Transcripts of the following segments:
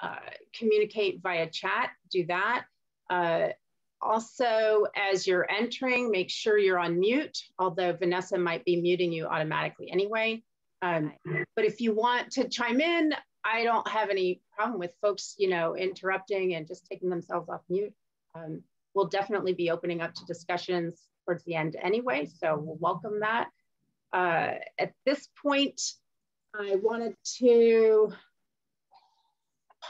uh, communicate via chat, do that. Uh, also, as you're entering, make sure you're on mute, although Vanessa might be muting you automatically anyway. Um, but if you want to chime in, I don't have any problem with folks, you know, interrupting and just taking themselves off mute. Um, we'll definitely be opening up to discussions towards the end anyway, so we'll welcome that. Uh, at this point, I wanted to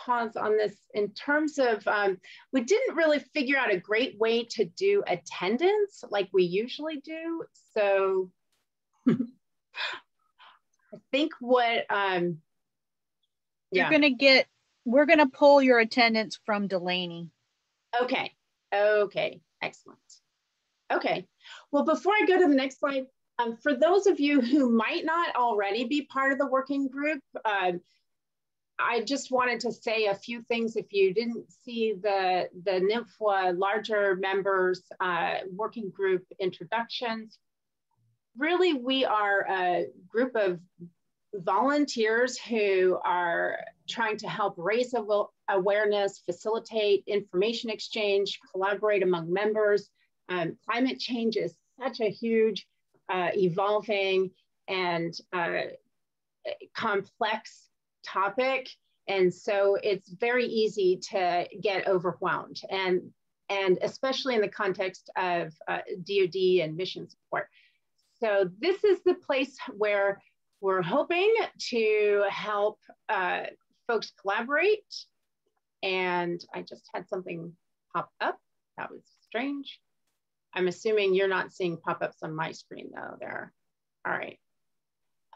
pause on this in terms of, um, we didn't really figure out a great way to do attendance like we usually do. So I think what, um, You're gonna get, we're gonna pull your attendance from Delaney. Okay, okay, excellent. Okay, well, before I go to the next slide, um, for those of you who might not already be part of the working group, uh, I just wanted to say a few things if you didn't see the, the NMFWA larger members uh, working group introductions. Really, we are a group of volunteers who are trying to help raise awareness, facilitate information exchange, collaborate among members. Um, climate change is such a huge, uh, evolving, and uh, complex topic. And so it's very easy to get overwhelmed and, and especially in the context of uh, DoD and mission support. So this is the place where we're hoping to help uh, folks collaborate. And I just had something pop up. That was strange. I'm assuming you're not seeing pop-ups on my screen though there. All right.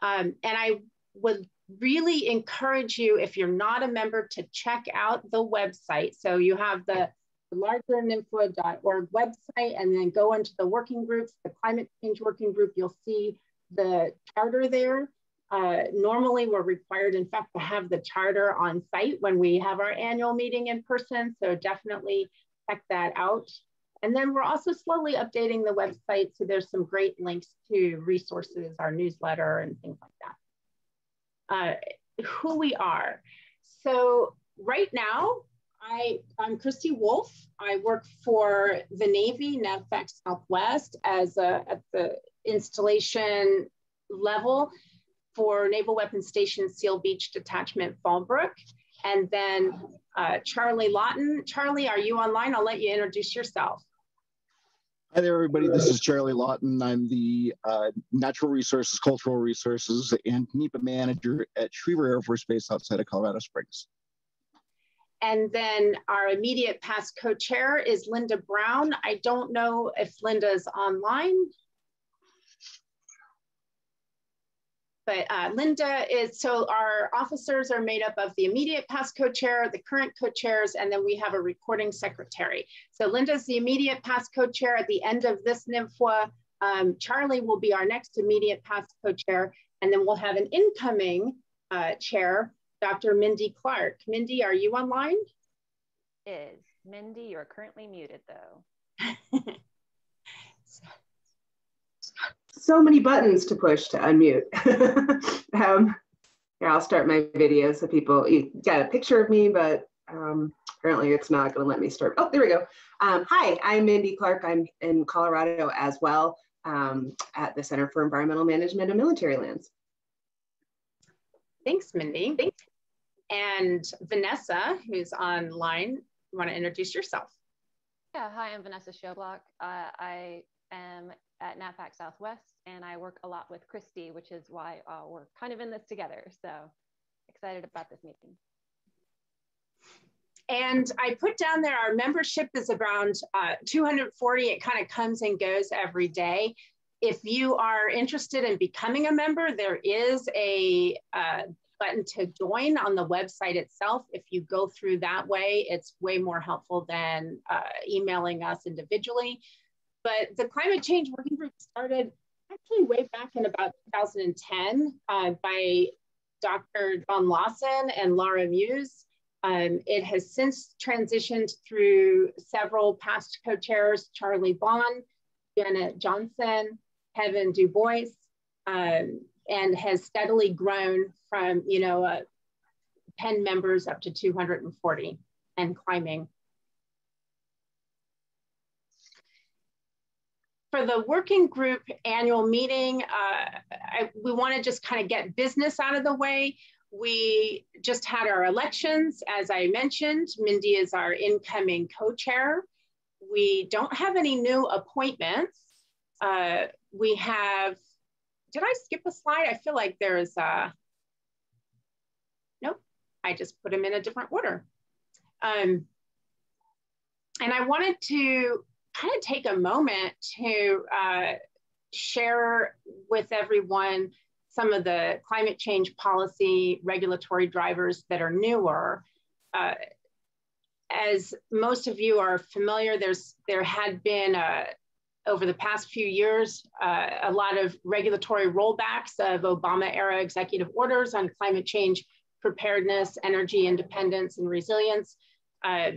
Um, and I would really encourage you, if you're not a member, to check out the website. So you have the largernmfwa.org website and then go into the working groups, the climate change working group, you'll see the charter there. Uh, normally we're required, in fact, to have the charter on site when we have our annual meeting in person. So definitely check that out. And then we're also slowly updating the website. So there's some great links to resources, our newsletter and things like that uh, who we are. So right now, I, I'm Christy Wolf. I work for the Navy, NAVFAC Southwest, as a, at the installation level for Naval Weapons Station Seal Beach Detachment Fallbrook. And then uh, Charlie Lawton. Charlie, are you online? I'll let you introduce yourself. Hi there, everybody. This is Charlie Lawton. I'm the uh, Natural Resources, Cultural Resources, and NEPA manager at Schriever Air Force Base outside of Colorado Springs. And then our immediate past co-chair is Linda Brown. I don't know if Linda is online. But uh, Linda is, so our officers are made up of the immediate past co-chair, the current co-chairs, and then we have a recording secretary. So Linda's the immediate past co-chair at the end of this NMFWA. Um, Charlie will be our next immediate past co-chair, and then we'll have an incoming uh, chair, Dr. Mindy Clark. Mindy, are you online? Is. Mindy, you're currently muted though. so many buttons to push to unmute. um, here, I'll start my video so people you got a picture of me, but um, apparently it's not going to let me start. Oh, there we go. Um, hi, I'm Mindy Clark. I'm in Colorado as well um, at the Center for Environmental Management of Military Lands. Thanks, Mindy. Thanks. And Vanessa, who's online, you want to introduce yourself? Yeah, hi, I'm Vanessa Showblock. Uh, I am at NAVFAC Southwest, and I work a lot with Christy, which is why uh, we're kind of in this together. So excited about this meeting. And I put down there our membership is around uh, 240. It kind of comes and goes every day. If you are interested in becoming a member, there is a uh, button to join on the website itself. If you go through that way, it's way more helpful than uh, emailing us individually. But the climate change working group started actually way back in about 2010 uh, by Dr. John Lawson and Laura Muse. Um, it has since transitioned through several past co-chairs, Charlie Bond, Janet Johnson, Kevin Du Bois, um, and has steadily grown from, you know, a 10 members up to 240 and climbing. For the working group annual meeting, uh, I, we want to just kind of get business out of the way. We just had our elections, as I mentioned. Mindy is our incoming co-chair. We don't have any new appointments. Uh, we have, did I skip a slide? I feel like there's, a, nope, I just put them in a different order. Um, and I wanted to kind of take a moment to uh, share with everyone some of the climate change policy regulatory drivers that are newer. Uh, as most of you are familiar, there's there had been a, over the past few years, uh, a lot of regulatory rollbacks of Obama era executive orders on climate change preparedness, energy independence, and resilience. Uh,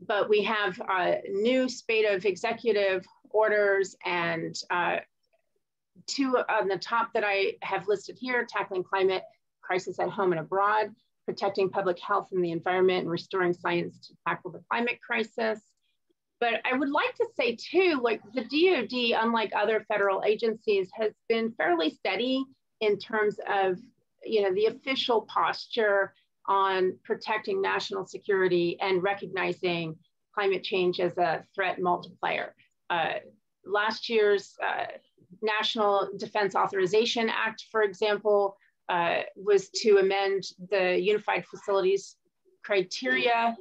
but we have a new spate of executive orders and uh, two on the top that I have listed here, tackling climate crisis at home and abroad, protecting public health and the environment, and restoring science to tackle the climate crisis. But I would like to say too, like the DoD, unlike other federal agencies, has been fairly steady in terms of, you know, the official posture on protecting national security and recognizing climate change as a threat multiplier. Uh, last year's uh, National Defense Authorization Act, for example, uh, was to amend the Unified Facilities Criteria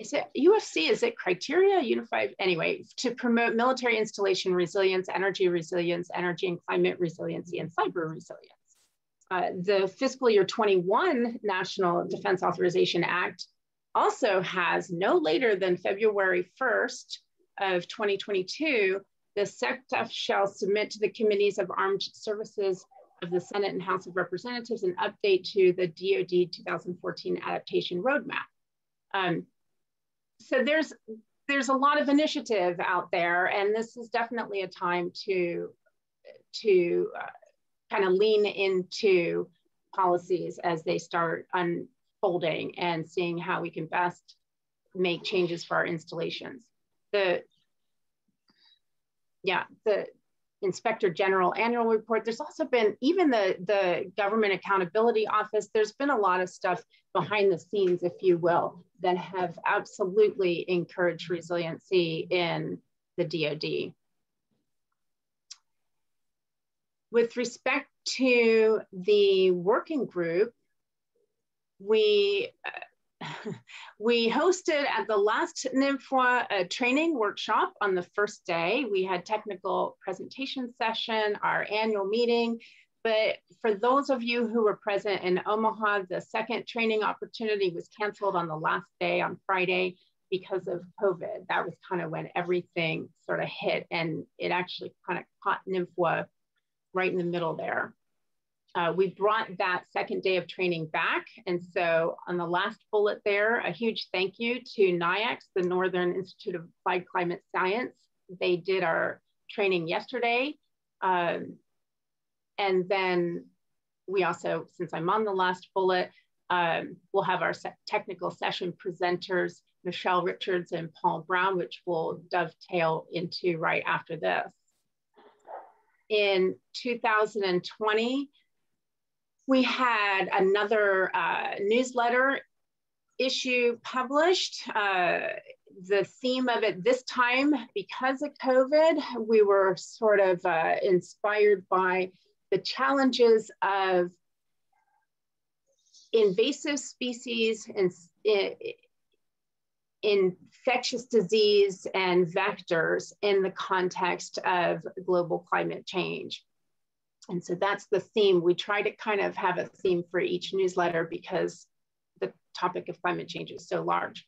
is it UFC? Is it criteria unified? Anyway, to promote military installation resilience, energy resilience, energy and climate resiliency, and cyber resilience. Uh, the fiscal year 21 National Defense Authorization Act also has no later than February 1st of 2022, the SecDef shall submit to the committees of armed services of the Senate and House of Representatives an update to the DoD 2014 adaptation roadmap. Um, so there's there's a lot of initiative out there, and this is definitely a time to to uh, kind of lean into policies as they start unfolding and seeing how we can best make changes for our installations. The yeah, the inspector general annual report there's also been even the the government accountability office there's been a lot of stuff behind the scenes if you will that have absolutely encouraged resiliency in the dod with respect to the working group we uh, we hosted at the last NMFWA a training workshop on the first day. We had technical presentation session, our annual meeting. But for those of you who were present in Omaha, the second training opportunity was canceled on the last day on Friday because of COVID. That was kind of when everything sort of hit and it actually kind of caught NMFWA right in the middle there uh, we brought that second day of training back. And so on the last bullet there, a huge thank you to NIACS, the Northern Institute of Applied Climate Science. They did our training yesterday. Um, and then we also, since I'm on the last bullet, um, we'll have our technical session presenters, Michelle Richards and Paul Brown, which will dovetail into right after this. In 2020, we had another uh, newsletter issue published. Uh, the theme of it this time, because of COVID, we were sort of uh, inspired by the challenges of invasive species and infectious disease and vectors in the context of global climate change. And so that's the theme. We try to kind of have a theme for each newsletter because the topic of climate change is so large.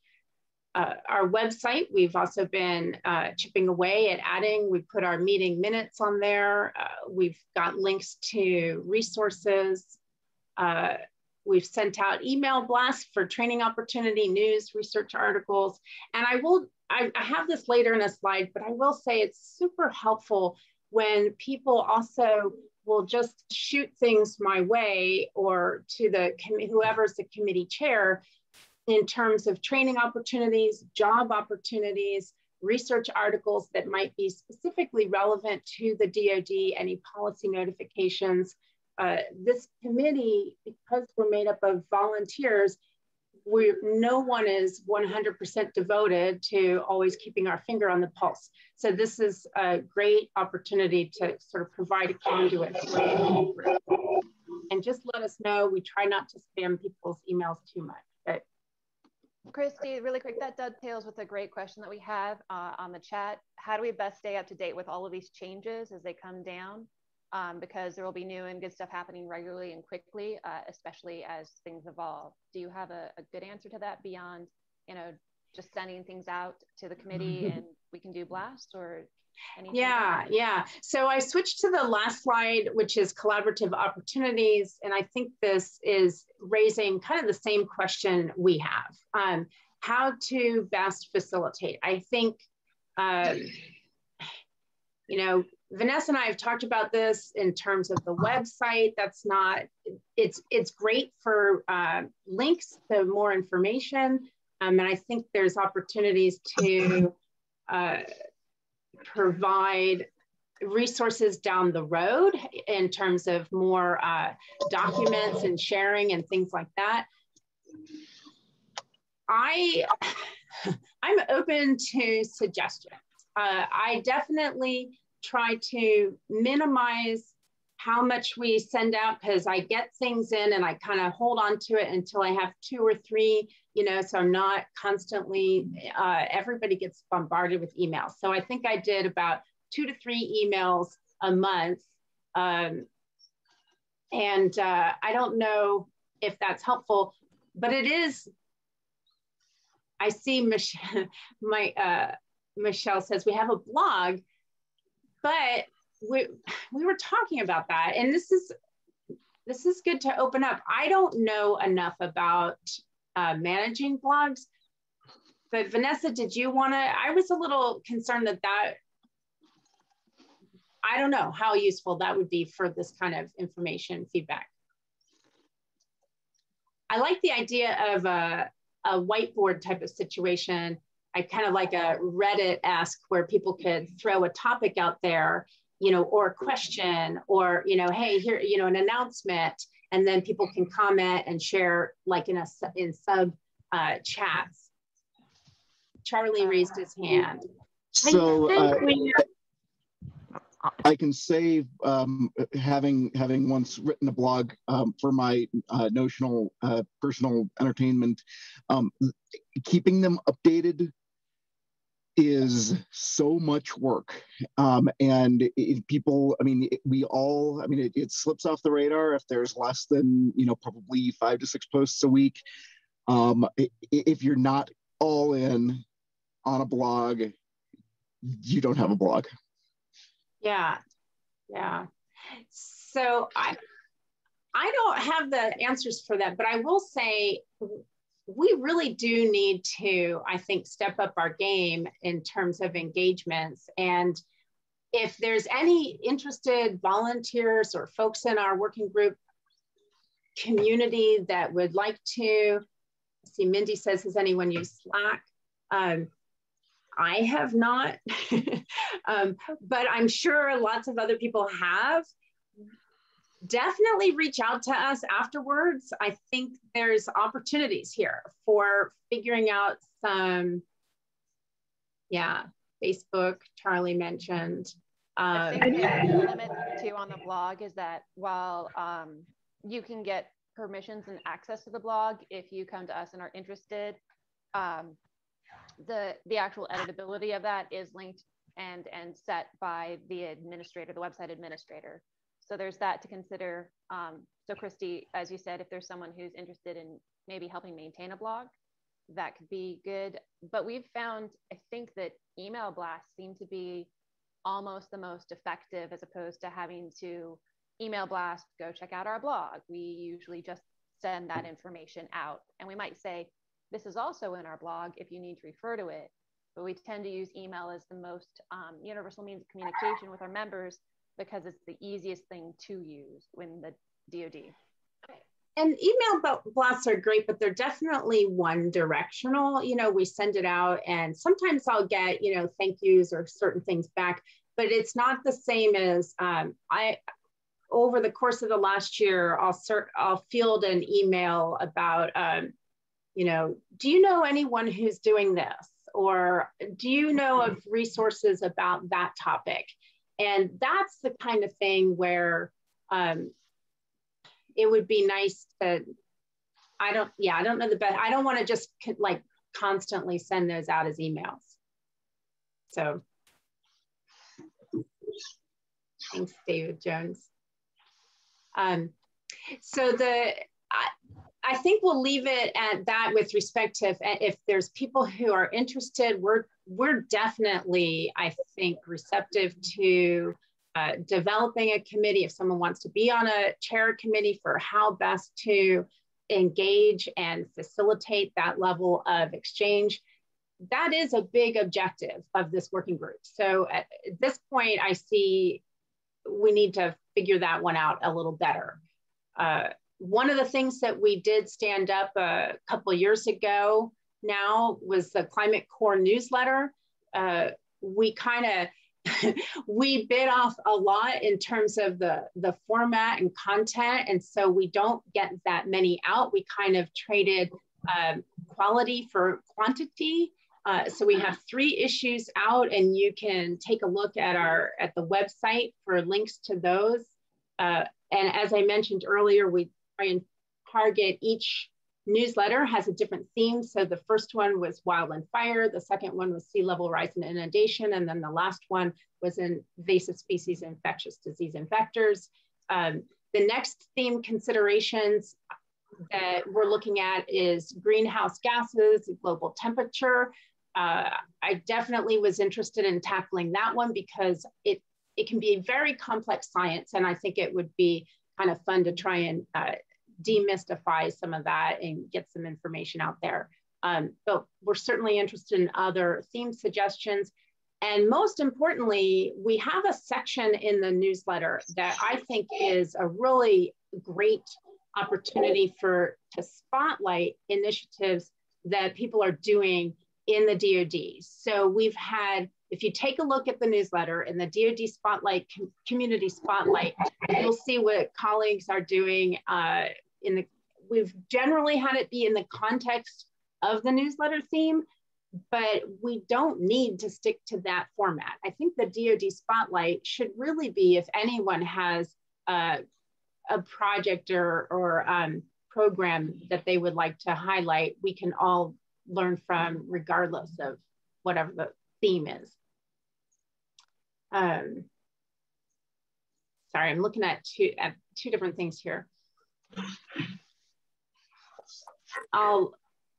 Uh, our website, we've also been uh, chipping away at adding. We put our meeting minutes on there. Uh, we've got links to resources. We've sent out email blasts for training opportunity, news, research articles. And I will, I, I have this later in a slide, but I will say it's super helpful when people also will just shoot things my way or to the whoever's the committee chair in terms of training opportunities, job opportunities, research articles that might be specifically relevant to the DoD, any policy notifications. Uh, this committee, because we're made up of volunteers, we no one is 100% devoted to always keeping our finger on the pulse. So this is a great opportunity to sort of provide a conduit and just let us know. We try not to spam people's emails too much. But Christy, really quick, that dovetails with a great question that we have uh, on the chat. How do we best stay up to date with all of these changes as they come down? Um, because there will be new and good stuff happening regularly and quickly, uh, especially as things evolve. Do you have a, a, good answer to that beyond, you know, just sending things out to the committee and we can do blast or anything? Yeah, yeah. So I switched to the last slide, which is collaborative opportunities. And I think this is raising kind of the same question we have. Um, how to best facilitate. I think, um, you know, Vanessa and I have talked about this in terms of the website. That's not, it's, it's great for uh, links to more information. Um, and I think there's opportunities to uh, provide resources down the road in terms of more uh, documents and sharing and things like that. I, I'm open to suggestions. Uh, I definitely try to minimize how much we send out because I get things in and I kind of hold on to it until I have two or three, you know, so I'm not constantly, uh, everybody gets bombarded with emails. So I think I did about two to three emails a month. Um, and uh, I don't know if that's helpful, but it is. I see Michelle, my, uh, Michelle says we have a blog but we we were talking about that and this is this is good to open up. I don't know enough about uh, managing blogs but vanessa did you want to i was a little concerned that that i don't know how useful that would be for this kind of information feedback. I like the idea of a, a whiteboard type of situation I kind of like a Reddit ask where people could throw a topic out there, you know, or a question, or you know, hey, here, you know, an announcement, and then people can comment and share like in a in sub uh, chats. Charlie raised his hand. So uh, I can say, um, having having once written a blog um, for my uh, notional uh, personal entertainment, um, keeping them updated is so much work um, and it, people i mean it, we all i mean it, it, slips off the radar if there's less than you know probably five to six posts a week. Um, if you're not all in on a blog you don't have a blog. Yeah. Yeah. So i i don't have the answers for that but i will say we really do need to, I think, step up our game in terms of engagements. And if there's any interested volunteers or folks in our working group community that would like to, see Mindy says, has anyone used Slack? Um, I have not, um, but I'm sure lots of other people have definitely reach out to us afterwards. I think there's opportunities here for figuring out some, yeah, Facebook, Charlie mentioned. Um, I think the limit too on the blog is that while um, you can get permissions and access to the blog if you come to us and are interested, um, the the actual editability of that is linked and and set by the administrator, the website administrator. So there's that to consider. Um, so Christy, as you said, if there's someone who's interested in maybe helping maintain a blog, that could be good. But we've found, I think that email blasts seem to be almost the most effective as opposed to having to email blast, go check out our blog. We usually just send that information out. And we might say, this is also in our blog if you need to refer to it. But we tend to use email as the most um, universal means of communication with our members because it's the easiest thing to use when the DoD. And email blasts are great, but they're definitely one directional. You know, we send it out and sometimes I'll get, you know, thank yous or certain things back, but it's not the same as um, I, over the course of the last year, I'll cert, I'll field an email about, um, you know, do you know anyone who's doing this? Or do you know of resources about that topic? And that's the kind of thing where um, it would be nice to, I don't, yeah, I don't know the best, I don't want to just like constantly send those out as emails. So thanks, David Jones. Um, so the, I, think we'll leave it at that with respect to if, if there's people who are interested, we're, we're definitely, I think, receptive to uh, developing a committee, if someone wants to be on a chair committee for how best to engage and facilitate that level of exchange, that is a big objective of this working group. So at this point, I see we need to figure that one out a little better. Uh, one of the things that we did stand up a couple years ago now was the Climate core newsletter. Uh, we kind of we bit off a lot in terms of the the format and content, and so we don't get that many out. We kind of traded um, quality for quantity. Uh, so we have three issues out, and you can take a look at our at the website for links to those. Uh, and as I mentioned earlier, we try and target each newsletter has a different theme. So the first one was wildland fire, the second one was sea level rise and inundation, and then the last one was invasive species infectious disease and vectors. Um, the next theme considerations that we're looking at is greenhouse gases, global temperature. Uh, I definitely was interested in tackling that one because it, it can be a very complex science, and I think it would be kind of fun to try and uh, demystify some of that and get some information out there. Um, but we're certainly interested in other theme suggestions. And most importantly, we have a section in the newsletter that I think is a really great opportunity for to spotlight initiatives that people are doing in the DoD. So we've had if you take a look at the newsletter in the DoD Spotlight Community Spotlight, you'll see what colleagues are doing uh, in the. We've generally had it be in the context of the newsletter theme, but we don't need to stick to that format. I think the DoD Spotlight should really be if anyone has a, a project or, or um, program that they would like to highlight, we can all learn from regardless of whatever the theme is. Um, sorry, I'm looking at two, at two different things here. I'll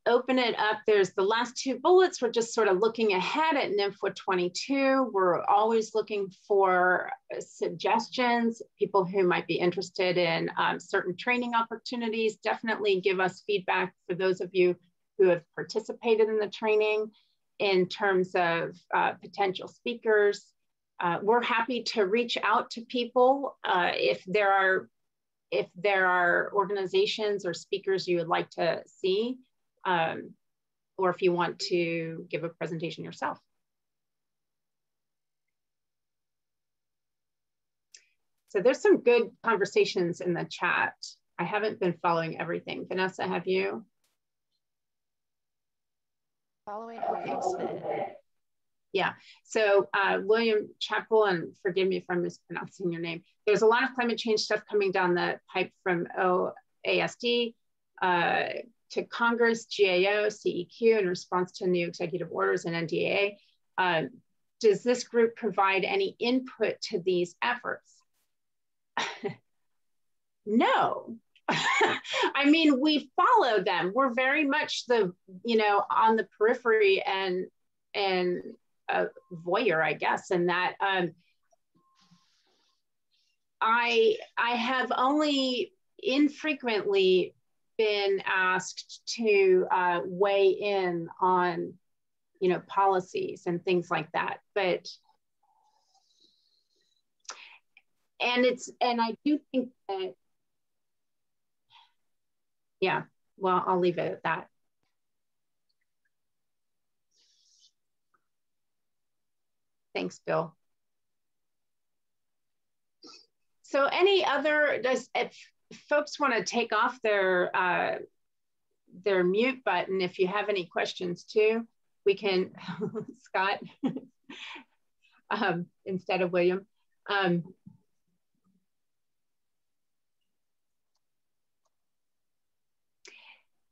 open it up. There's the last two bullets. We're just sort of looking ahead at NMFWA 22. We're always looking for suggestions, people who might be interested in um, certain training opportunities. Definitely give us feedback for those of you who have participated in the training in terms of uh, potential speakers, uh, we're happy to reach out to people uh, if there are if there are organizations or speakers you would like to see, um, or if you want to give a presentation yourself. So there's some good conversations in the chat. I haven't been following everything. Vanessa, have you? Following yeah. So uh, William Chappell, and forgive me if I'm mispronouncing your name. There's a lot of climate change stuff coming down the pipe from OASD uh, to Congress, GAO, CEQ in response to new executive orders and NDA. Uh, does this group provide any input to these efforts? no. I mean, we follow them. We're very much the, you know, on the periphery and and a voyeur, I guess, and that um, I I have only infrequently been asked to uh, weigh in on you know policies and things like that, but and it's and I do think that yeah, well, I'll leave it at that. Thanks, Bill. So any other, does, if folks want to take off their, uh, their mute button, if you have any questions too, we can, Scott, um, instead of William. Um,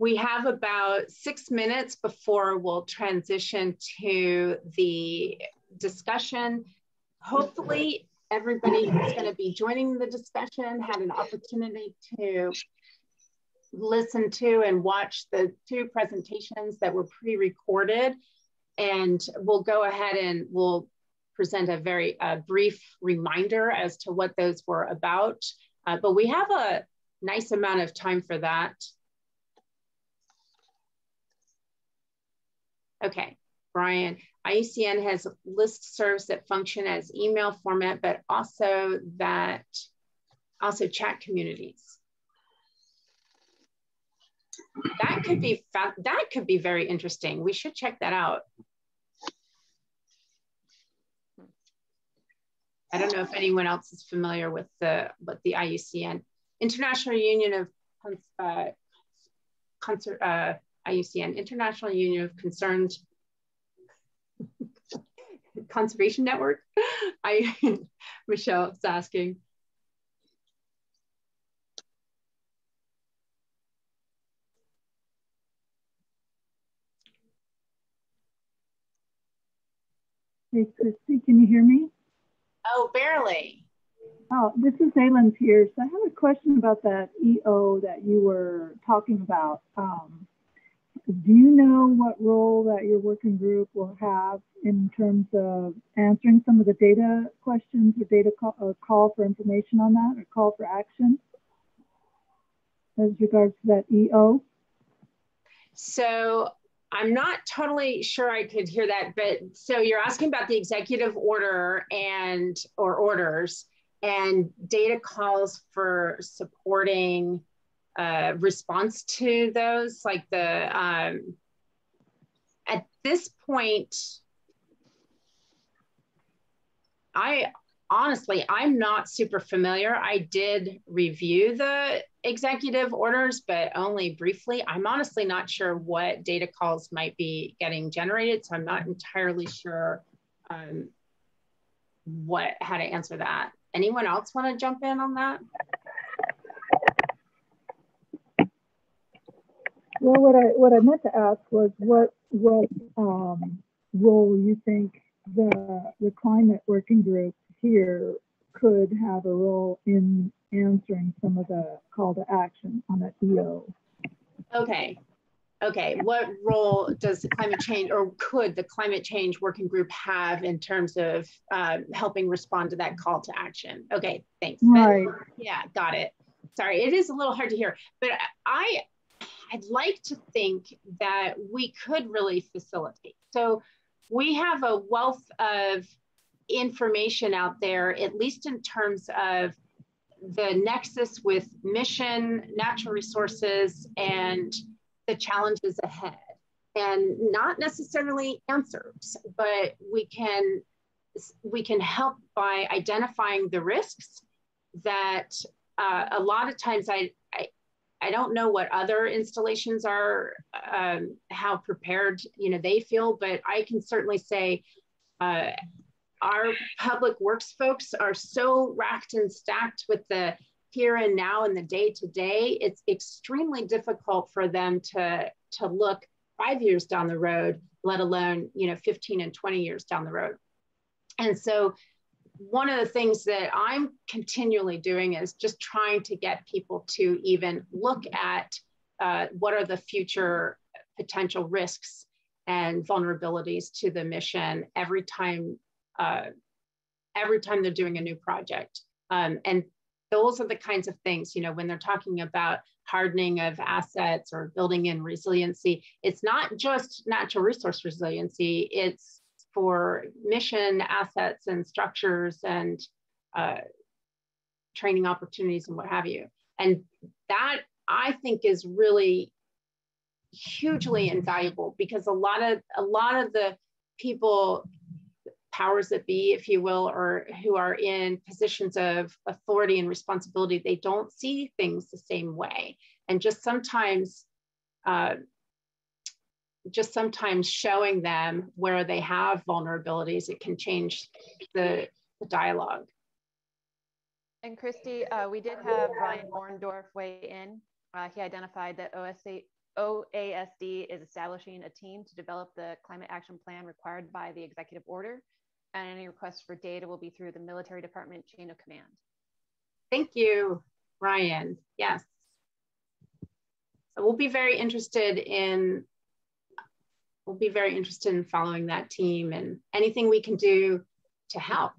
we have about six minutes before we'll transition to the discussion. Hopefully everybody who's gonna be joining the discussion had an opportunity to listen to and watch the two presentations that were pre-recorded. And we'll go ahead and we'll present a very brief reminder as to what those were about. Uh, but we have a nice amount of time for that. Okay, Brian, IUCN has listservs that function as email format, but also that also chat communities. That could be that could be very interesting. We should check that out. I don't know if anyone else is familiar with the with the IUCN International Union of uh, Concert, uh, IUCN International Union of Concerned Conservation Network. I Michelle is asking. Hey, Christy, can you hear me? Oh, barely. Oh, this is Aylin Pierce. I have a question about that EO that you were talking about. Um, do you know what role that your working group will have in terms of answering some of the data questions or data call, or call for information on that or call for action as regards to that EO? So I'm not totally sure I could hear that, but so you're asking about the executive order and or orders and data calls for supporting uh, response to those? Like the, um, at this point, I honestly, I'm not super familiar. I did review the executive orders, but only briefly. I'm honestly not sure what data calls might be getting generated, so I'm not entirely sure um, what how to answer that. Anyone else want to jump in on that? Well, what I what I meant to ask was what what um, role you think the the climate working group here could have a role in answering some of the call to action on that EO. Okay. Okay, what role does climate change or could the climate change working group have in terms of uh, helping respond to that call to action? Okay, thanks. Right. yeah, got it. Sorry, it is a little hard to hear, but I I'd like to think that we could really facilitate. So we have a wealth of information out there, at least in terms of the nexus with mission, natural resources, and the challenges ahead. And not necessarily answers, but we can we can help by identifying the risks that uh, a lot of times I, I I don't know what other installations are, um, how prepared you know they feel, but I can certainly say uh, our public works folks are so racked and stacked with the here and now and the day to day. It's extremely difficult for them to to look five years down the road, let alone you know 15 and 20 years down the road. And so one of the things that I'm continually doing is just trying to get people to even look at uh, what are the future potential risks and vulnerabilities to the mission every time uh, every time they're doing a new project. Um, and those are the kinds of things, you know, when they're talking about hardening of assets or building in resiliency, it's not just natural resource resiliency, it's for mission assets and structures and uh, training opportunities and what have you. And that I think is really hugely invaluable because a lot of a lot of the people powers that be if you will or who are in positions of authority and responsibility they don't see things the same way and just sometimes uh, just sometimes showing them where they have vulnerabilities it can change the, the dialogue and Christy, uh, we did have Ryan Orndorff weigh in. Uh, he identified that OSA, OASD is establishing a team to develop the climate action plan required by the executive order, and any requests for data will be through the military department chain of command. Thank you, Ryan. Yes. So we'll be very interested in we'll be very interested in following that team and anything we can do to help.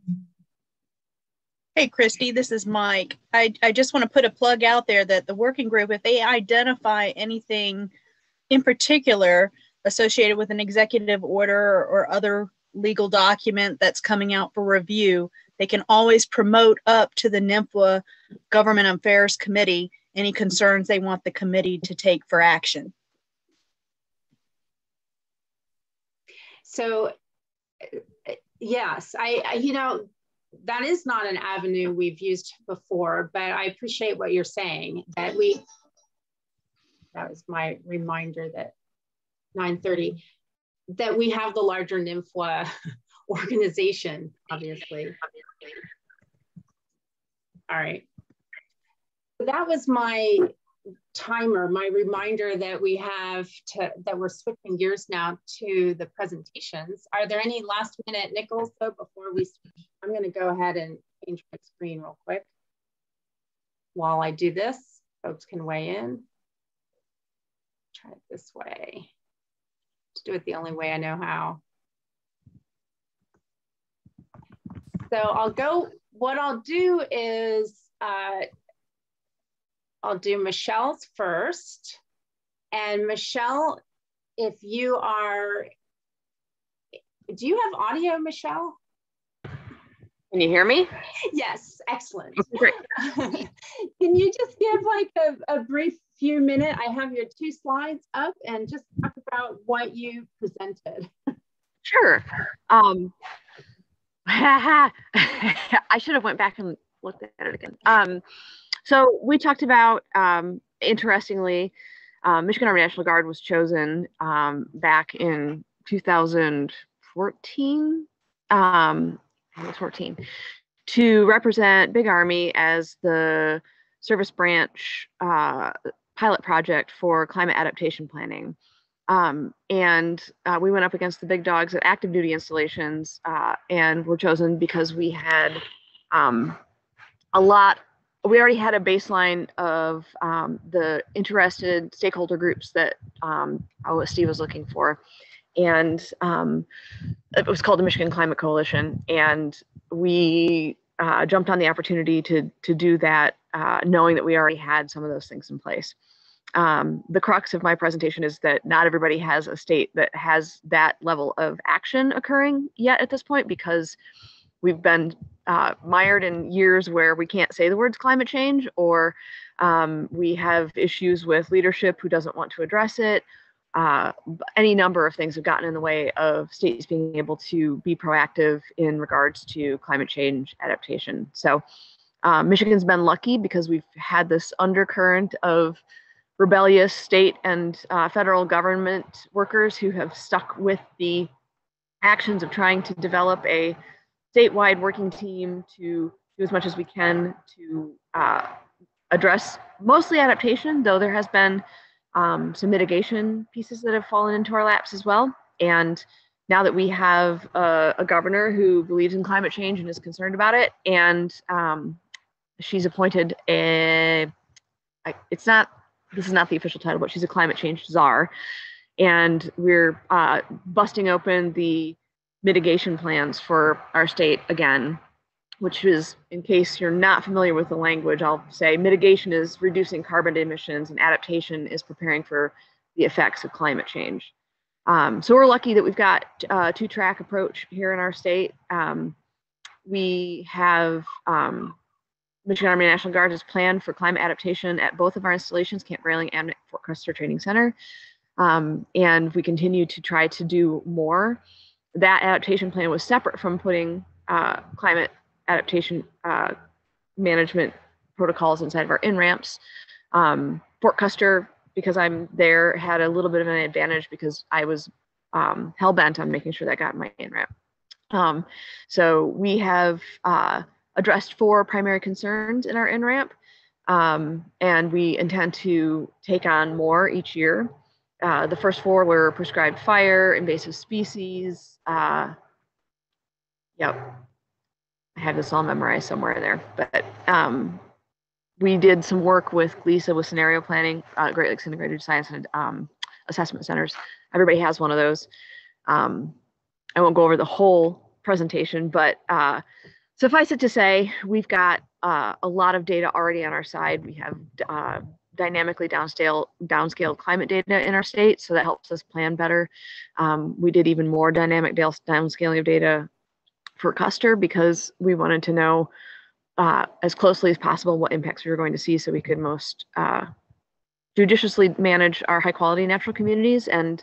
Hey, Christy, this is Mike. I, I just want to put a plug out there that the working group, if they identify anything in particular associated with an executive order or other legal document that's coming out for review, they can always promote up to the NMFWA Government Affairs Committee any concerns they want the committee to take for action. So, eh, yes, I, I you know, that is not an avenue we've used before, but I appreciate what you're saying that we, that was my reminder that 930, that we have the larger NMFWA organization, obviously. All right. That was my timer, my reminder that we have to, that we're switching gears now to the presentations. Are there any last minute nickels though before we switch? I'm gonna go ahead and change my screen real quick. While I do this, folks can weigh in. Try it this way. Just do it the only way I know how. So I'll go, what I'll do is uh, I'll do Michelle's first. And Michelle, if you are, do you have audio, Michelle? Can you hear me? Yes, excellent. Great. Can you just give like a, a brief few minute? I have your two slides up and just talk about what you presented. Sure. Um, I should have went back and looked at it again. Um, so we talked about, um, interestingly, uh, Michigan Army National Guard was chosen um, back in 2014. Um, 14 to represent Big Army as the service branch uh, pilot project for climate adaptation planning. Um, and uh, we went up against the big dogs at active duty installations uh, and were chosen because we had um, a lot we already had a baseline of um, the interested stakeholder groups that um, OSD was looking for. And um, it was called the Michigan Climate Coalition. And we uh, jumped on the opportunity to, to do that, uh, knowing that we already had some of those things in place. Um, the crux of my presentation is that not everybody has a state that has that level of action occurring yet at this point because we've been uh, mired in years where we can't say the words climate change, or um, we have issues with leadership who doesn't want to address it. Uh, any number of things have gotten in the way of states being able to be proactive in regards to climate change adaptation. So uh, Michigan's been lucky because we've had this undercurrent of rebellious state and uh, federal government workers who have stuck with the actions of trying to develop a statewide working team to do as much as we can to uh, address mostly adaptation, though there has been um, some mitigation pieces that have fallen into our laps as well. And now that we have a, a governor who believes in climate change and is concerned about it, and um, she's appointed a, it's not, this is not the official title, but she's a climate change czar. And we're uh, busting open the mitigation plans for our state again, which is, in case you're not familiar with the language, I'll say mitigation is reducing carbon emissions and adaptation is preparing for the effects of climate change. Um, so we're lucky that we've got a two track approach here in our state. Um, we have um, Michigan Army National Guard has planned for climate adaptation at both of our installations, Camp Grayling and Fort Custer Training Center. Um, and we continue to try to do more. That adaptation plan was separate from putting uh, climate adaptation uh, management protocols inside of our INRMPs. Um, Fort Custer, because I'm there, had a little bit of an advantage because I was um, hell bent on making sure that got my INRMP. Um, so we have uh, addressed four primary concerns in our INRMP, um, and we intend to take on more each year. Uh, the first four were prescribed fire, invasive species. Uh, yep, I have this all memorized somewhere in there, but um, we did some work with GLISA with scenario planning, uh, Great Lakes Integrated Science and um, Assessment Centers. Everybody has one of those. Um, I won't go over the whole presentation, but uh, suffice it to say, we've got uh, a lot of data already on our side. We have uh, dynamically downscale downscale climate data in our state, so that helps us plan better. Um, we did even more dynamic downscaling of data for Custer because we wanted to know uh, as closely as possible what impacts we were going to see, so we could most uh, judiciously manage our high quality natural communities. And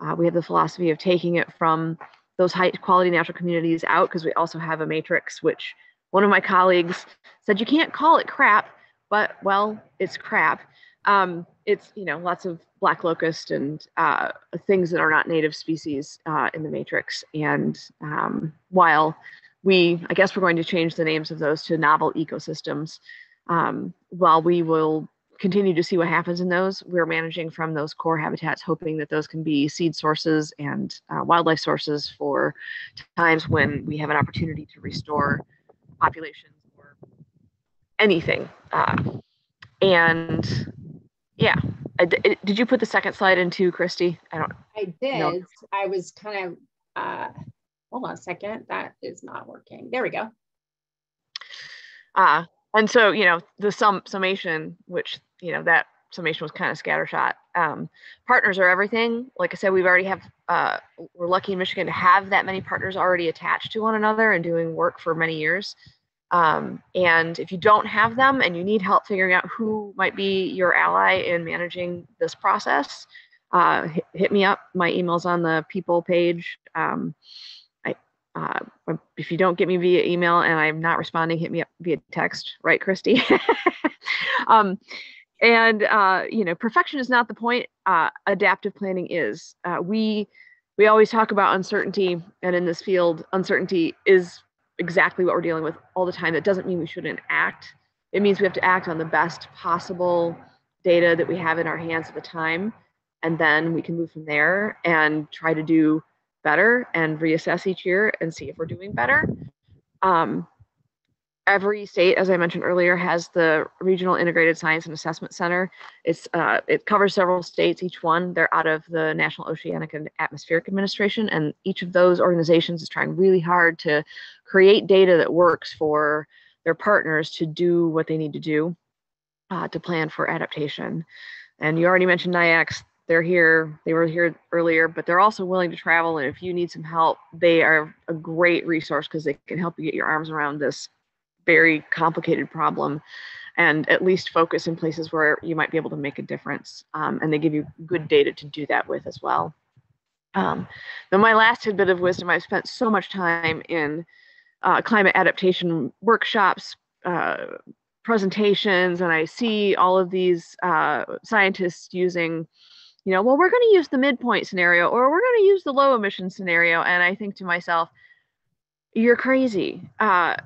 uh, we have the philosophy of taking it from those high quality natural communities out because we also have a matrix, which one of my colleagues said you can't call it crap but well, it's crap. Um, it's you know lots of black locust and uh, things that are not native species uh, in the matrix. And um, while we, I guess we're going to change the names of those to novel ecosystems. Um, while we will continue to see what happens in those, we're managing from those core habitats, hoping that those can be seed sources and uh, wildlife sources for times when we have an opportunity to restore populations anything. Uh, and yeah, I, did you put the second slide in too, Christy? I don't. I did. I was kind of. Uh, hold on a second. That is not working. There we go. Uh, and so you know the sum summation, which you know that summation was kind of scattershot. Um, partners are everything. Like I said, we've already have. Uh, we're lucky in Michigan to have that many partners already attached to one another and doing work for many years. Um, and if you don't have them and you need help figuring out who might be your ally in managing this process, uh, hit, hit, me up. My email's on the people page. Um, I, uh, if you don't get me via email and I'm not responding, hit me up via text, right, Christy? um, and uh, you know, perfection is not the point. Uh, adaptive planning is. Uh, we we always talk about uncertainty, and in this field, uncertainty is exactly what we're dealing with all the time. That doesn't mean we shouldn't act. It means we have to act on the best possible data that we have in our hands at the time. And then we can move from there and try to do better and reassess each year and see if we're doing better. Um, every state, as I mentioned earlier, has the Regional Integrated Science and Assessment Center. It's uh, it covers several states. Each one they're out of the National Oceanic and Atmospheric Administration, and each of those organizations is trying really hard to create data that works for their partners to do what they need to do uh, to plan for adaptation. And you already mentioned NIACS. They're here. They were here earlier, but they're also willing to travel. And if you need some help, they are a great resource because they can help you get your arms around this very complicated problem and at least focus in places where you might be able to make a difference. Um, and they give you good data to do that with as well. Um, then my last tidbit of wisdom, I've spent so much time in uh, climate adaptation workshops, uh, presentations, and I see all of these uh, scientists using, you know, well, we're going to use the midpoint scenario or we're going to use the low emission scenario. And I think to myself, you're crazy. Uh,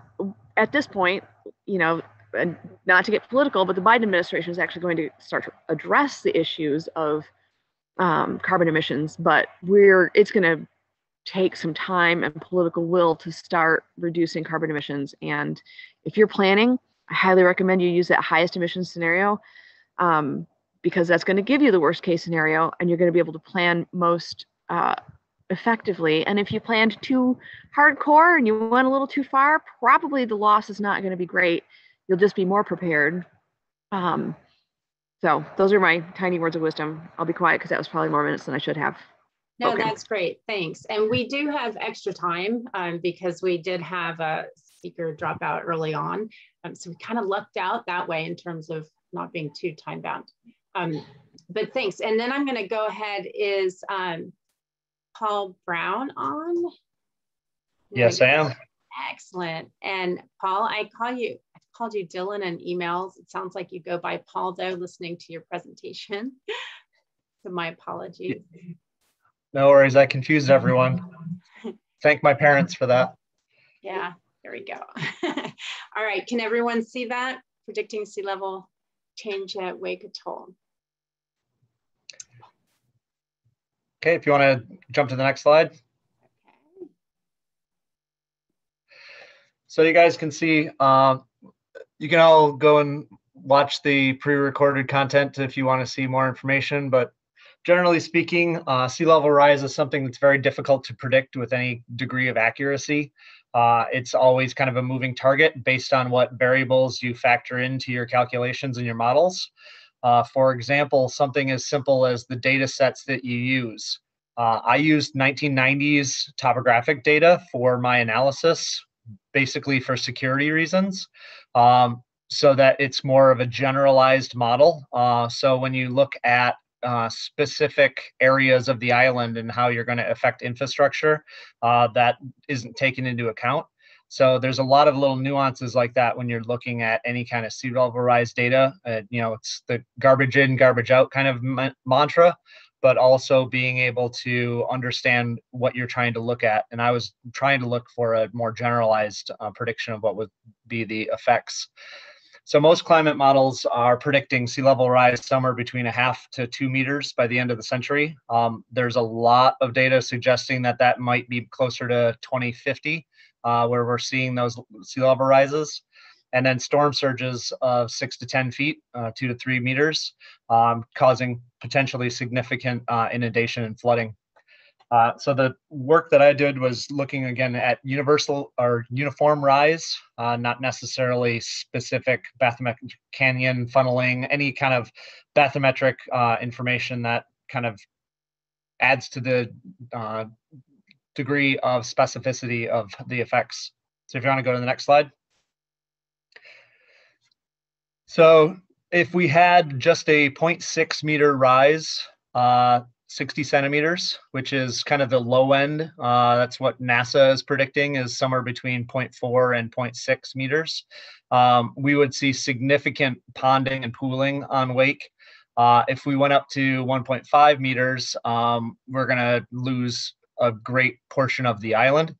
at this point, you know, and not to get political, but the Biden administration is actually going to start to address the issues of um, carbon emissions, but we're it's going to take some time and political will to start reducing carbon emissions. And if you're planning, I highly recommend you use that highest emission scenario um, because that's going to give you the worst case scenario, and you're going to be able to plan most uh, effectively. And if you planned too hardcore and you went a little too far, probably the loss is not going to be great. You'll just be more prepared. Um, so those are my tiny words of wisdom. I'll be quiet because that was probably more minutes than I should have. No, okay. that's great. Thanks. And we do have extra time um, because we did have a speaker drop out early on. Um, so we kind of lucked out that way in terms of not being too time bound. Um, but thanks. And then I'm going to go ahead is um, Paul Brown on? Yes, I am. Excellent. And Paul, I call you, I called you Dylan in emails. It sounds like you go by Paul though, listening to your presentation. so my apologies. No worries. I confused everyone. Thank my parents for that. Yeah, there we go. All right, can everyone see that? Predicting sea level change at Wake Atoll. Okay, if you want to jump to the next slide. Okay. So you guys can see, uh, you can all go and watch the pre-recorded content if you want to see more information, but generally speaking, uh, sea level rise is something that's very difficult to predict with any degree of accuracy. Uh, it's always kind of a moving target based on what variables you factor into your calculations and your models. Uh, for example, something as simple as the data sets that you use. Uh, I used 1990s topographic data for my analysis, basically for security reasons, um, so that it's more of a generalized model. Uh, so when you look at uh, specific areas of the island and how you're going to affect infrastructure, uh, that isn't taken into account. So there's a lot of little nuances like that when you're looking at any kind of sea level rise data. Uh, you know, it's the garbage in, garbage out kind of ma mantra, but also being able to understand what you're trying to look at. And I was trying to look for a more generalized uh, prediction of what would be the effects. So most climate models are predicting sea level rise somewhere between a half to two meters by the end of the century. Um, there's a lot of data suggesting that that might be closer to 2050 uh, where we're seeing those sea level rises. And then storm surges of six to 10 feet, uh, two to three meters, um, causing potentially significant uh, inundation and flooding. Uh, so the work that I did was looking again at universal or uniform rise, uh, not necessarily specific bathymetric canyon funneling, any kind of bathymetric uh, information that kind of adds to the uh, degree of specificity of the effects. So if you want to go to the next slide. So if we had just a 0.6 meter rise, uh, 60 centimeters, which is kind of the low end. Uh, that's what NASA is predicting is somewhere between 0.4 and 0.6 meters. Um, we would see significant ponding and pooling on Wake. Uh, if we went up to 1.5 meters, um, we're going to lose a great portion of the island.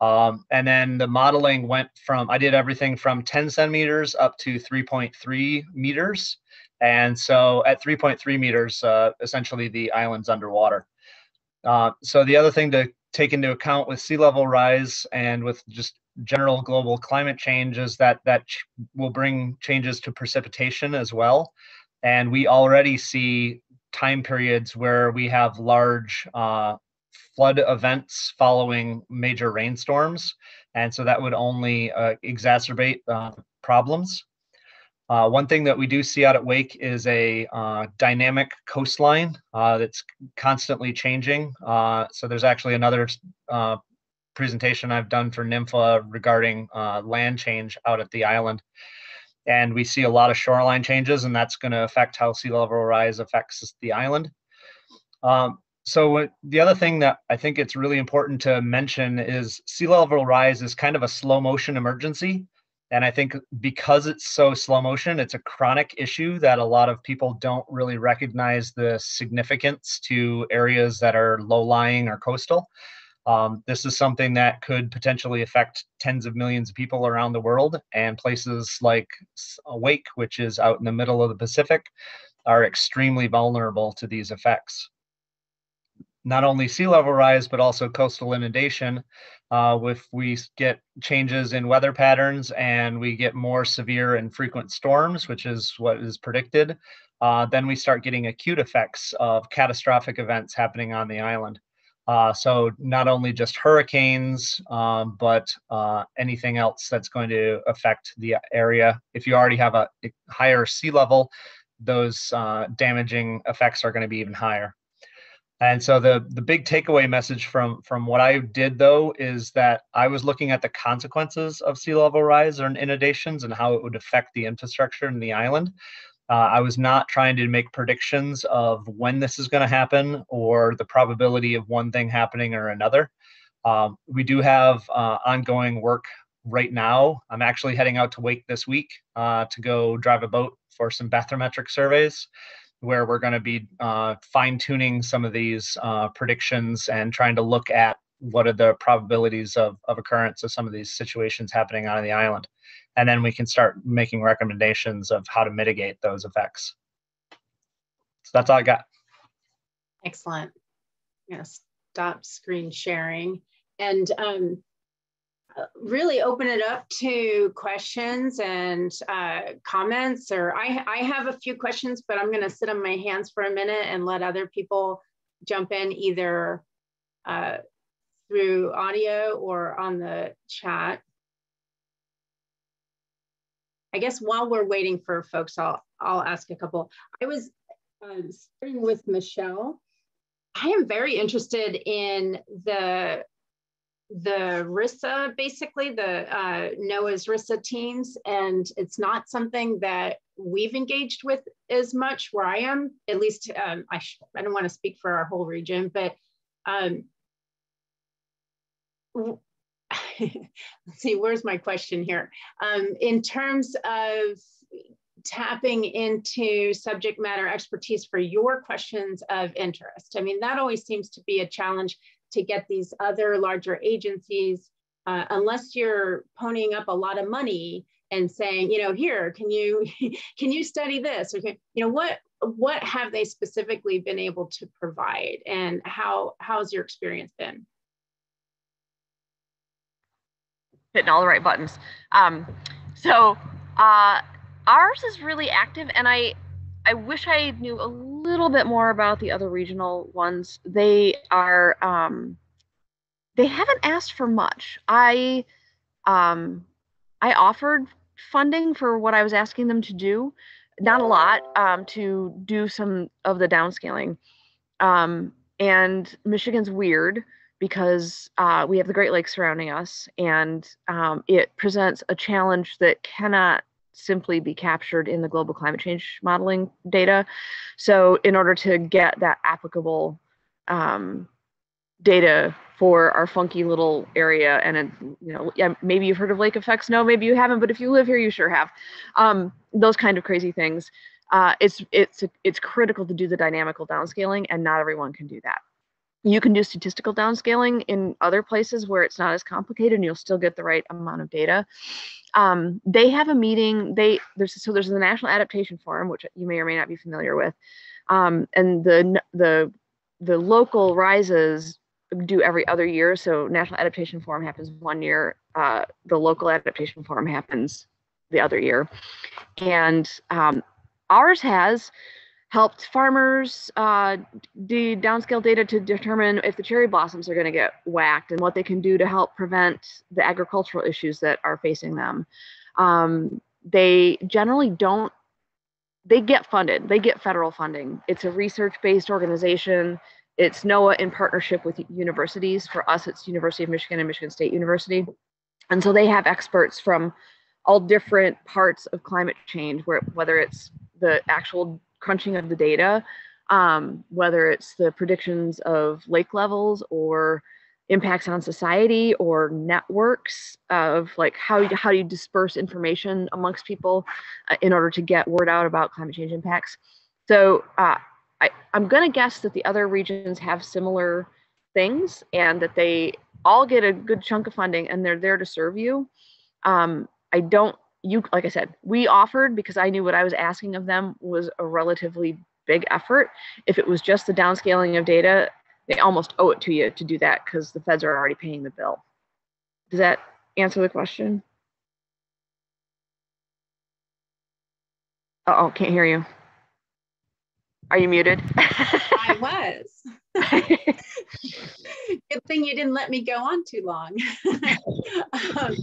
Um, and then the modeling went from, I did everything from 10 centimeters up to 3.3 meters. And so at 3.3 meters, uh, essentially the island's underwater. Uh, so the other thing to take into account with sea level rise and with just general global climate change is that that will bring changes to precipitation as well. And we already see time periods where we have large uh, flood events following major rainstorms. And so that would only uh, exacerbate uh, problems. Uh, one thing that we do see out at Wake is a uh, dynamic coastline uh, that's constantly changing. Uh, so there's actually another uh, presentation I've done for NMFA regarding land change out at the island. And we see a lot of shoreline changes, and that's going to affect how sea level rise affects the island. Um, so the other thing that I think it's really important to mention is sea level rise is kind of a slow motion emergency. And I think because it's so slow motion, it's a chronic issue that a lot of people don't really recognize the significance to areas that are low lying or coastal. Um, this is something that could potentially affect tens of millions of people around the world, and places like Wake, which is out in the middle of the Pacific, are extremely vulnerable to these effects not only sea level rise, but also coastal inundation. Uh, if we get changes in weather patterns and we get more severe and frequent storms, which is what is predicted, uh, then we start getting acute effects of catastrophic events happening on the island. Uh, so not only just hurricanes, um, but uh, anything else that's going to affect the area. If you already have a higher sea level, those uh, damaging effects are going to be even higher. And so the the big takeaway message from from what I did though is that I was looking at the consequences of sea level rise or inundations and how it would affect the infrastructure in the island. Uh, I was not trying to make predictions of when this is going to happen or the probability of one thing happening or another. Um, we do have uh, ongoing work right now. I'm actually heading out to Wake this week uh, to go drive a boat for some bathymetric surveys where we're going to be uh, fine tuning some of these uh, predictions and trying to look at what are the probabilities of, of occurrence of some of these situations happening on the island. And then we can start making recommendations of how to mitigate those effects. So that's all I got. Excellent. Yes, stop screen sharing. And um, really open it up to questions and uh, comments or I, I have a few questions but i'm going to sit on my hands for a minute and let other people jump in either uh, through audio or on the chat. I guess while we're waiting for folks i'll i'll ask a couple. I was uh, starting with michelle. I am very interested in the the RISA, basically the uh, NOAA's RISA teams, and it's not something that we've engaged with as much where I am, at least um, I, I don't want to speak for our whole region, but um, let's see, where's my question here? Um, in terms of tapping into subject matter expertise for your questions of interest. I mean, that always seems to be a challenge to get these other larger agencies, uh, unless you're ponying up a lot of money and saying, you know, here, can you can you study this? Or can, you know, what what have they specifically been able to provide and how how's your experience been? Hitting all the right buttons. Um, so uh, ours is really active and I I wish I knew a little bit more about the other regional ones. They are um, they haven't asked for much. I um, I offered funding for what I was asking them to do, not a lot, um, to do some of the downscaling. Um, and Michigan's weird because uh, we have the Great Lakes surrounding us, and um, it presents a challenge that cannot simply be captured in the global climate change modeling data. So in order to get that applicable um, data for our funky little area, and it, you know, yeah, maybe you've heard of lake effects. No, maybe you haven't, but if you live here, you sure have. Um, those kind of crazy things. Uh, it's it's it's critical to do the dynamical downscaling, and not everyone can do that. You can do statistical downscaling in other places where it's not as complicated, and you'll still get the right amount of data um, they have a meeting. They there's so there's the National Adaptation Forum, which you may or may not be familiar with, um, and the the the local RISAs do every other year. So National Adaptation Forum happens one year. Uh, the local adaptation forum happens the other year, and um, ours has helped farmers uh, do downscale data to determine if the cherry blossoms are going to get whacked and what they can do to help prevent the agricultural issues that are facing them. Um, they generally don't, they get funded, they get federal funding. It's a research based organization. It's NOAA in partnership with universities. For us, it's University of Michigan and Michigan State University. And so they have experts from all different parts of climate change, where, whether it's the actual crunching of the data, um, whether it's the predictions of lake levels or impacts on society or networks of like how how do you disperse information amongst people uh, in order to get word out about climate change impacts. So uh, I, I'm going to guess that the other regions have similar things and that they all get a good chunk of funding and they're there to serve you. Um, I don't you like i said we offered because i knew what i was asking of them was a relatively big effort. If it was just the downscaling of data they almost owe it to you to do that because the feds are already paying the bill. Does that answer the question? Oh can't hear you. Are you muted? I was. Good thing you didn't let me go on too long. Um,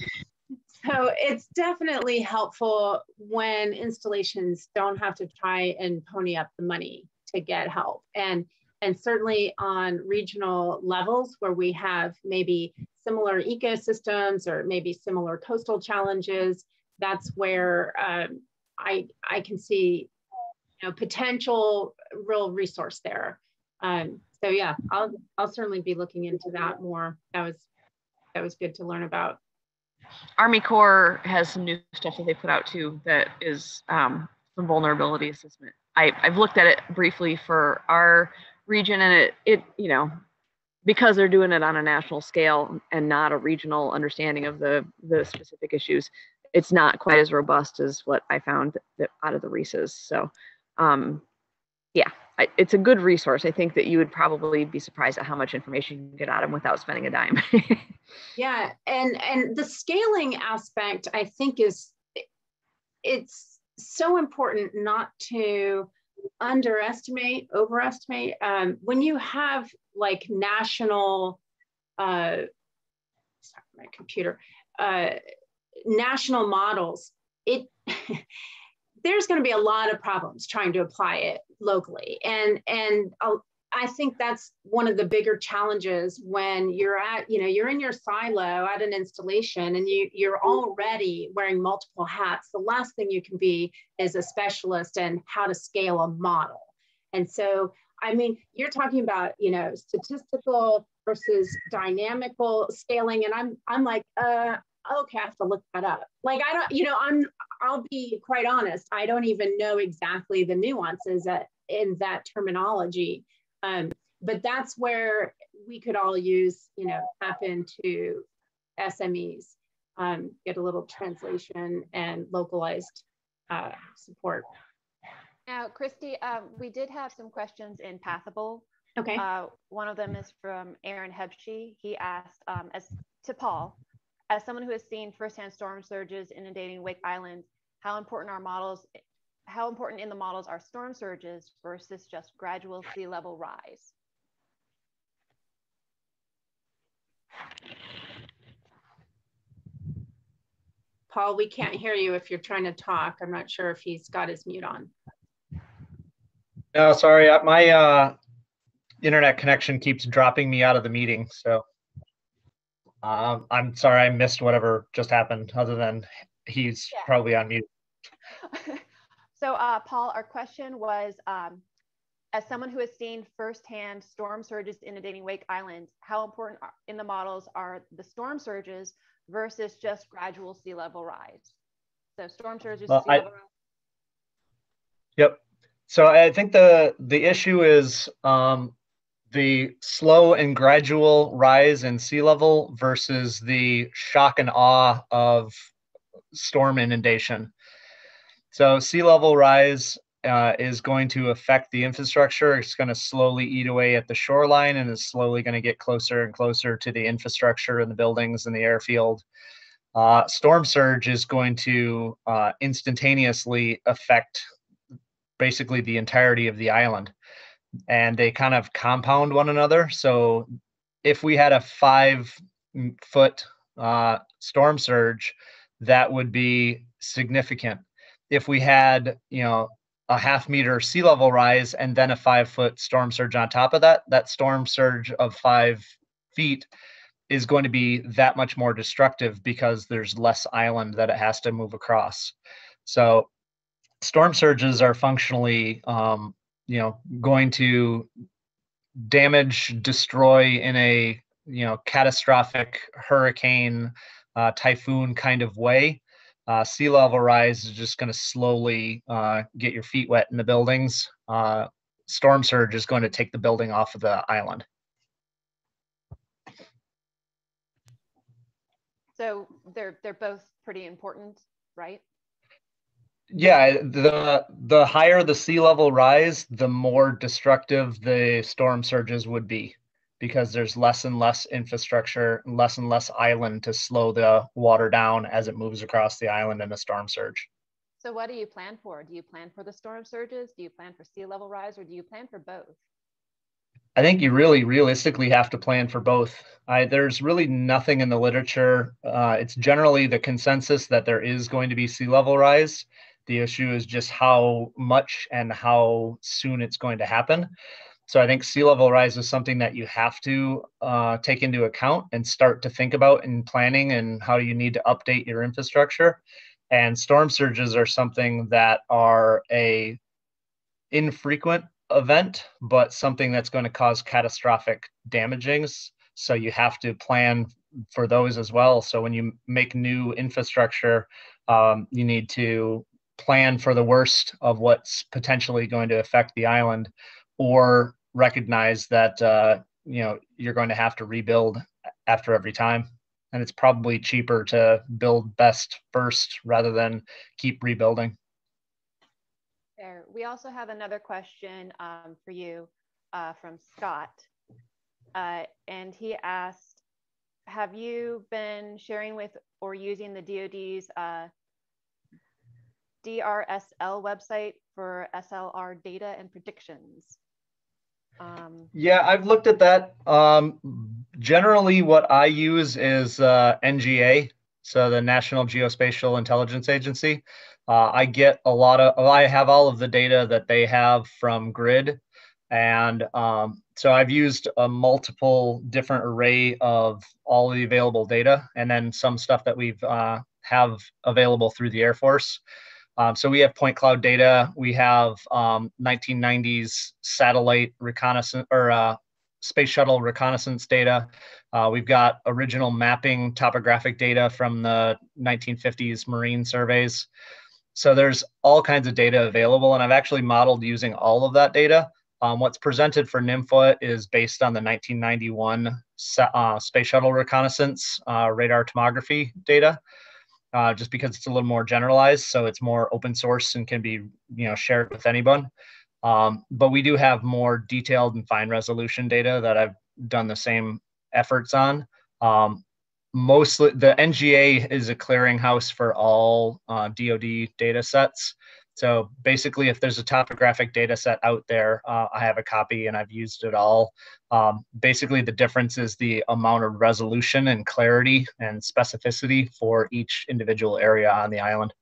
so it's definitely helpful when installations don't have to try and pony up the money to get help. And and certainly on regional levels where we have maybe similar ecosystems or maybe similar coastal challenges, that's where um, I, I can see you know, potential real resource there. Um, so yeah, I'll, I'll certainly be looking into that more. That was, that was good to learn about. Army Corps has some new stuff that they put out too that is um, some vulnerability assessment. I, I've looked at it briefly for our region and it, it, you know, because they're doing it on a national scale and not a regional understanding of the, the specific issues, it's not quite as robust as what I found that out of the RISAs. So um, yeah, It's a good resource. I think that you would probably be surprised at how much information you can get out of them without spending a dime. yeah, and and the scaling aspect, I think, is it's so important not to underestimate, overestimate. Um, when you have like national, uh, sorry, my computer, uh, national models, it there's going to be a lot of problems trying to apply it locally. And and I'll, i think that's one of the bigger challenges when you're at you know you're in your silo at an installation and you you're already wearing multiple hats. The last thing you can be is a specialist in how to scale a model. And so i mean you're talking about you know statistical versus dynamical scaling. And i'm i'm like uh okay, I have to look that up. Like I don't, you know, I'm I'll be quite honest, I don't even know exactly the nuances that in that terminology. Um, but that's where we could all use, you know, tap into SMEs, um, get a little translation and localized uh, support. Now, Christy, um, we did have some questions in Pathable. Okay. Uh, one of them is from Aaron Hebschi. He asked, um, as to Paul, as someone who has seen firsthand storm surges inundating Wake Island, how important are models, how important in the models are storm surges versus just gradual sea level rise? Paul, we can't hear you if you're trying to talk. I'm not sure if he's got his mute on. No, sorry, my uh, internet connection keeps dropping me out of the meeting, so. Um, I'm sorry, I missed whatever just happened, other than he's yeah. probably on mute. so, uh, Paul, our question was um, as someone who has seen firsthand storm surges inundating Wake Island, how important in the models are the storm surges versus just gradual sea level rise? So, storm surges, well, I, Yep. So I think the the issue is um, the slow and gradual rise in sea level versus the shock and awe of storm inundation. So, sea level rise uh, is going to affect the infrastructure. It's going to slowly eat away at the shoreline and is slowly going to get closer and closer to the infrastructure and the buildings and the airfield. Uh, storm surge is going to uh, instantaneously affect basically the entirety of the island and they kind of compound one another. So if we had a five foot uh, storm surge, that would be significant. If we had, you know, a half meter sea level rise and then a five foot storm surge on top of that, that storm surge of five feet is going to be that much more destructive because there's less island that it has to move across. So storm surges are functionally um, you know going to damage destroy in a you know catastrophic hurricane uh, typhoon kind of way uh, sea level rise is just going to slowly uh, get your feet wet in the buildings. Uh, storm surge is going to take the building off of the island. So they're they're both pretty important right? Yeah the the higher the sea level rise the more destructive the storm surges would be because there's less and less infrastructure less and less island to slow the water down as it moves across the island in a storm surge so what do you plan for do you plan for the storm surges do you plan for sea level rise or do you plan for both I think you really realistically have to plan for both. I, there's really nothing in the literature. Uh, it's generally the consensus that there is going to be sea level rise. The issue is just how much and how soon it's going to happen. So I think sea level rise is something that you have to uh, take into account and start to think about in planning and how you need to update your infrastructure. And storm surges are something that are a infrequent event, but something that's going to cause catastrophic damagings. So you have to plan for those as well. So when you make new infrastructure, um, you need to plan for the worst of what's potentially going to affect the island or recognize that uh, you know you're going to have to rebuild after every time. And it's probably cheaper to build best first rather than keep rebuilding. There we also have another question um, for you uh, from scott. Uh, and he asked have you been sharing with or using the DoD's uh, DRSL website for SLR data and predictions? Um, yeah, I've looked at that. Um, generally, what I use is uh, NGA, so the National Geospatial Intelligence Agency. Uh, I get a lot of, I have all of the data that they have from GRID. And um, so I've used a multiple different array of all the available data and then some stuff that we've uh, have available through the Air Force. Um, so we have point cloud data. We have um, 1990s satellite reconnaissance or uh, space shuttle reconnaissance data. Uh, we've got original mapping topographic data from the 1950s marine surveys. So there's all kinds of data available, and I've actually modeled using all of that data. Um, what's presented for NMFA is based on the 1991 uh, space shuttle reconnaissance uh, radar topography data uh, just because it's a little more generalized. So it's more open source and can be you know shared with anyone. Um, but we do have more detailed and fine resolution data that I've done the same efforts on. Um, mostly the NGA is a clearinghouse for all uh, DoD data sets. So basically, if there's a topographic data set out there, uh, I have a copy and I've used it all. Um, basically, the difference is the amount of resolution and clarity and specificity for each individual area on the island.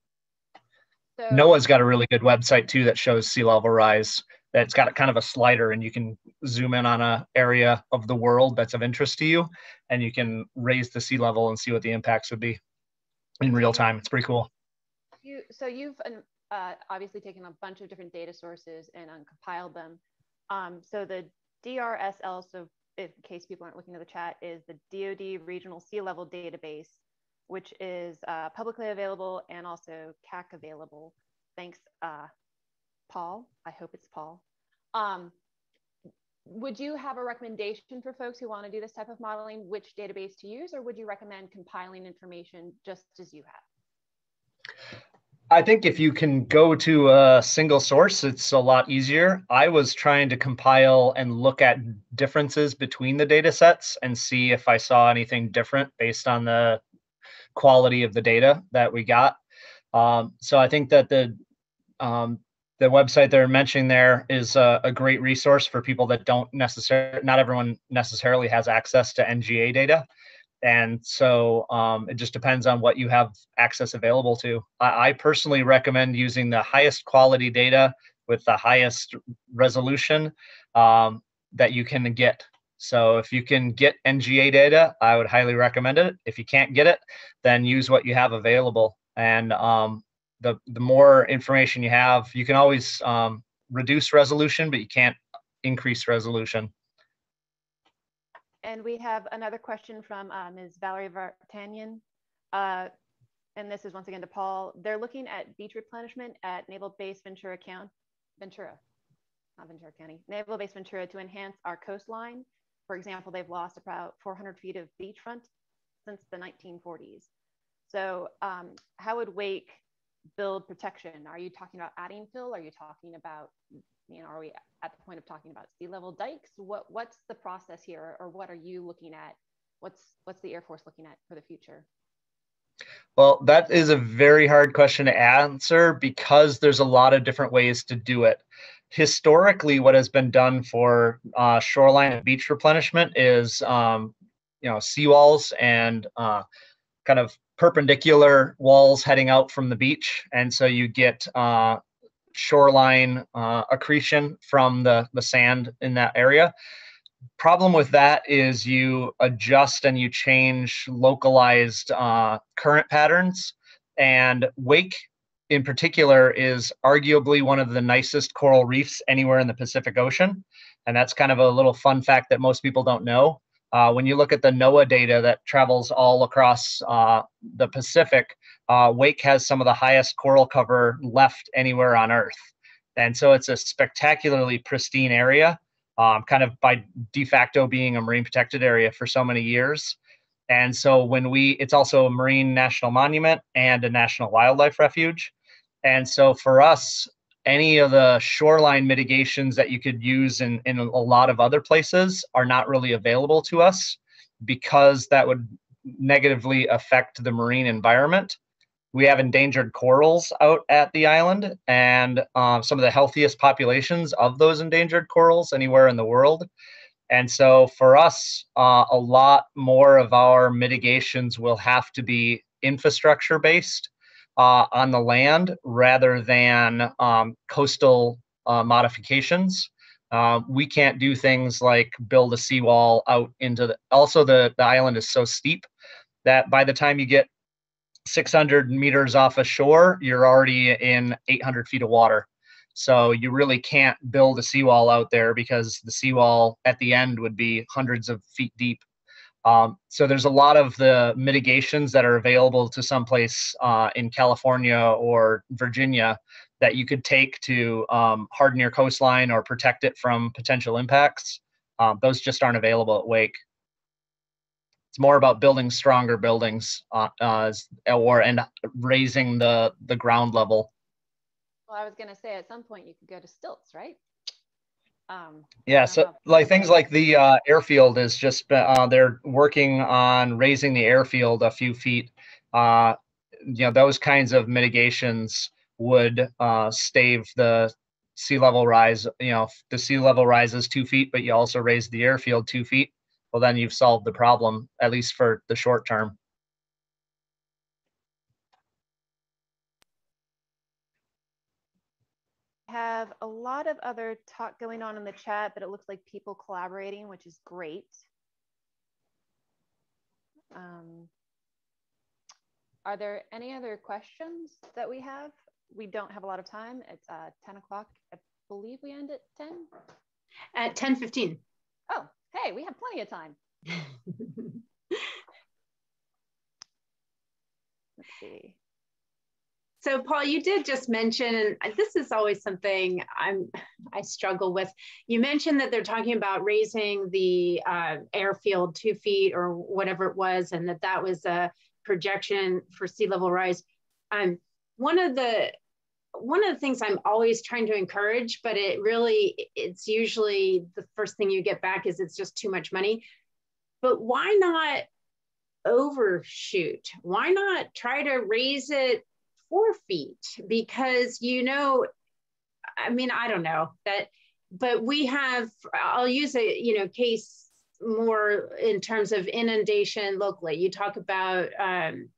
So, NOAA's got a really good website too that shows sea level rise. That's got a kind of a slider, and you can zoom in on a area of the world that's of interest to you, and you can raise the sea level and see what the impacts would be in real time. It's pretty cool. You, so you've uh, obviously taken a bunch of different data sources and compiled them. Um, so the DRSL, so in case people aren't looking at the chat, is the DoD Regional Sea Level Database, which is uh, publicly available and also CAC available. Thanks, uh, Paul. I hope it's Paul. Um, would you have a recommendation for folks who want to do this type of modeling, which database to use, or would you recommend compiling information just as you have? I think if you can go to a single source, it's a lot easier. I was trying to compile and look at differences between the data sets and see if I saw anything different based on the quality of the data that we got. Um, so I think that the um, the website they're mentioning there is a, a, great resource for people that don't necessarily, not everyone necessarily has access to NGA data and so um, it just depends on what you have access available to. I, I, personally recommend using the highest quality data with the highest resolution um, that you can get. So if you can get NGA data, I would highly recommend it. If you can't get it, then use what you have available. And um, the the more information you have, you can always um, reduce resolution, but you can't increase resolution. And we have another question from uh, Ms. Valerie Vartanian. Uh, and this is once again to Paul. They're looking at beach replenishment at Naval Base Ventura County, Ventura, not Ventura County, Naval Base Ventura to enhance our coastline. For example, they've lost about 400 feet of beachfront since the 1940s. So um, how would Wake build protection? Are you talking about adding fill? Are you talking about you know, are we at the point of talking about sea level dikes? What what's the process here, or what are you looking at? What's what's the Air Force looking at for the future? Well, that is a very hard question to answer because there's a lot of different ways to do it. Historically, what has been done for uh, shoreline and beach replenishment is, um, you know, seawalls and uh, kind of perpendicular walls heading out from the beach, and so you get uh, shoreline uh, accretion from the, the sand in that area. Problem with that is you adjust and you change localized uh, current patterns. And wake in particular is arguably one of the nicest coral reefs anywhere in the Pacific Ocean. And that's kind of a little fun fact that most people don't know. Uh, when you look at the NOAA data that travels all across uh, the Pacific, uh, Wake has some of the highest coral cover left anywhere on Earth. And so it's a spectacularly pristine area, um, kind of by de facto being a marine protected area for so many years. And so when we, it's also a marine national monument and a national wildlife refuge. And so for us, any of the shoreline mitigations that you could use in, in a lot of other places are not really available to us because that would negatively affect the marine environment. We have endangered corals out at the island, and uh, some of the healthiest populations of those endangered corals anywhere in the world. And so, for us, uh, a lot more of our mitigations will have to be infrastructure based uh, on the land rather than um, coastal uh, modifications. Uh, we can't do things like build a seawall out into the. Also, the, the island is so steep that by the time you get 600 meters off a shore, you're already in 800 feet of water. So you really can't build a seawall out there because the seawall at the end would be hundreds of feet deep. Um, so there's a lot of the mitigations that are available to someplace uh, in California or Virginia that you could take to um, harden your coastline or protect it from potential impacts. Um, those just aren't available at Wake. It's more about building stronger buildings uh, uh, or and raising the the ground level. Well, I was going to say at some point you could go to stilts, right? Um, yeah, so like things like the uh, airfield is just uh, they're working on raising the airfield a few feet. Uh, you know, those kinds of mitigations would uh, stave the sea level rise. You know, the sea level rises two feet, but you also raise the airfield two feet. Well, then you've solved the problem at least for the short term. Have a lot of other talk going on in the chat, but it looks like people collaborating, which is great. Um, are there any other questions that we have? We don't have a lot of time. It's uh, 10 o'clock. I believe we end at 10? At 10.15. Oh, hey, we have plenty of time. Let's see. So, Paul, you did just mention, and this is always something I'm I struggle with. You mentioned that they're talking about raising the uh, airfield two feet or whatever it was, and that that was a projection for sea level rise. Um, one of the one of the things I'm always trying to encourage, but it really it's usually the first thing you get back is it's just too much money. But why not overshoot? Why not try to raise it four feet because you know i mean i don't know that but we have i'll use a you know case more in terms of inundation locally. You talk about um,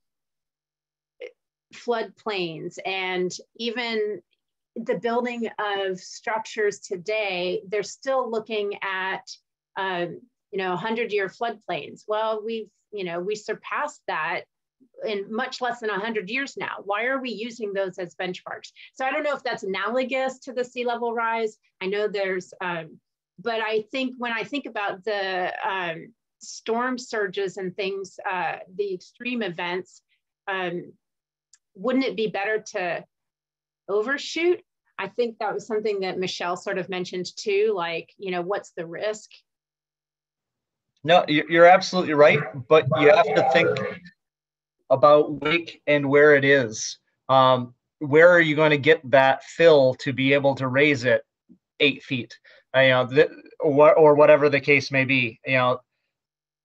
floodplains and even the building of structures today they're still looking at um, you know 100 year floodplains. Well we've you know we surpassed that in much less than 100 years now. Why are we using those as benchmarks? So I don't know if that's analogous to the sea level rise. I know there's, um, but I think when I think about the um, storm surges and things, uh, the extreme events, um, wouldn't it be better to overshoot? I think that was something that Michelle sort of mentioned too, like, you know, what's the risk? No, you're absolutely right, but you have to think about wake and where it is. Um, where are you going to get that fill to be able to raise it eight feet? Uh, you know, th- or, or whatever the case may be. You know,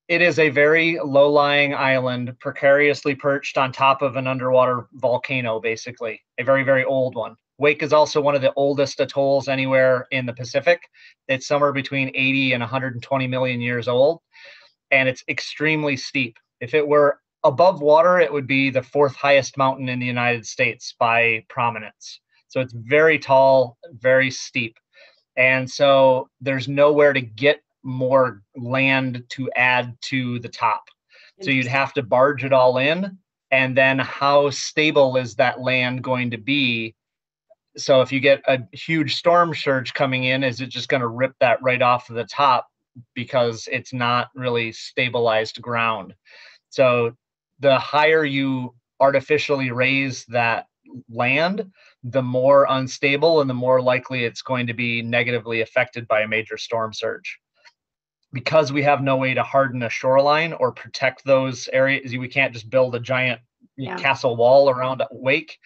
it is a very low-lying island, precariously perched on top of an underwater volcano, basically a very, very old one. Wake is also one of the oldest atolls anywhere in the Pacific. It's somewhere between 80 and 120 million years old, and it's extremely steep. If it were above water, it would be the fourth highest mountain in the United States by prominence. So it's very tall, very steep. And so there's nowhere to get more land to add to the top. So you'd have to barge it all in. And then how stable is that land going to be? So if you get a huge storm surge coming in, is it just going to rip that right off of the top because it's not really stabilized ground? So the higher you artificially raise that land, the more unstable and the more likely it's going to be negatively affected by a major storm surge because we have no way to harden a shoreline or protect those areas, we can't just build a giant yeah. castle wall around a wake.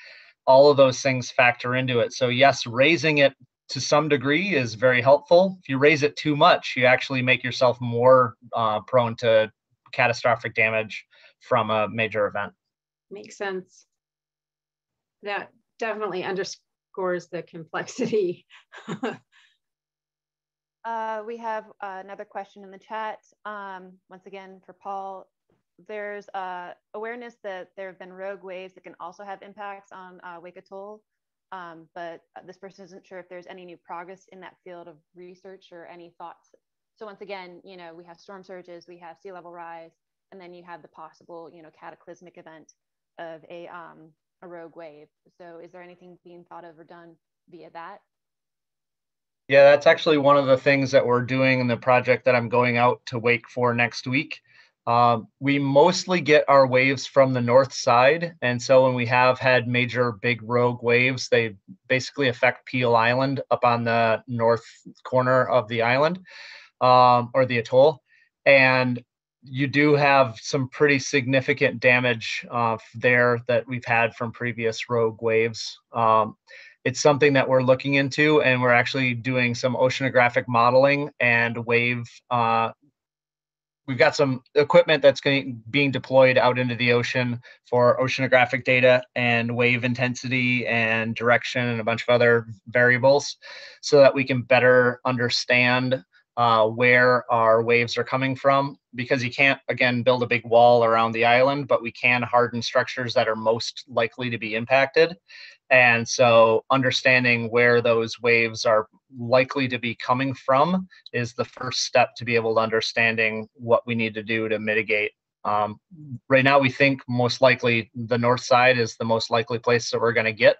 All of those things factor into it. So, yes, raising it to some degree is very helpful. If you raise it too much, you actually make yourself more uh, prone to catastrophic damage from a major event. Makes sense. That definitely underscores the complexity Uh, we have uh, another question in the chat. Um, once again, for Paul, there's uh, awareness that there have been rogue waves that can also have impacts on uh, Wake Atoll, um, but this person isn't sure if there's any new progress in that field of research or any thoughts. So once again, you know, we have storm surges, we have sea level rise, and then you have the possible, you know, cataclysmic event of a, um, a rogue wave. So is there anything being thought of or done via that? Yeah, that's actually one of the things that we're doing in the project that I'm going out to Wake for next week. Um, we mostly get our waves from the north side. And so when we have had major big rogue waves, they basically affect Peale Island up on the north corner of the island um, or the atoll. And you do have some pretty significant damage uh, there that we've had from previous rogue waves. Um, it's something that we're looking into and we're actually doing some oceanographic modeling and wave uh, we've got some equipment that's going being deployed out into the ocean for oceanographic data and wave intensity and direction and a bunch of other variables so that we can better understand uh, where our waves are coming from because you can't again build a big wall around the island but we can harden structures that are most likely to be impacted and so understanding where those waves are likely to be coming from is the first step to be able to understanding what we need to do to mitigate. Um, right now, we think most likely the north side is the most likely place that we're going to get.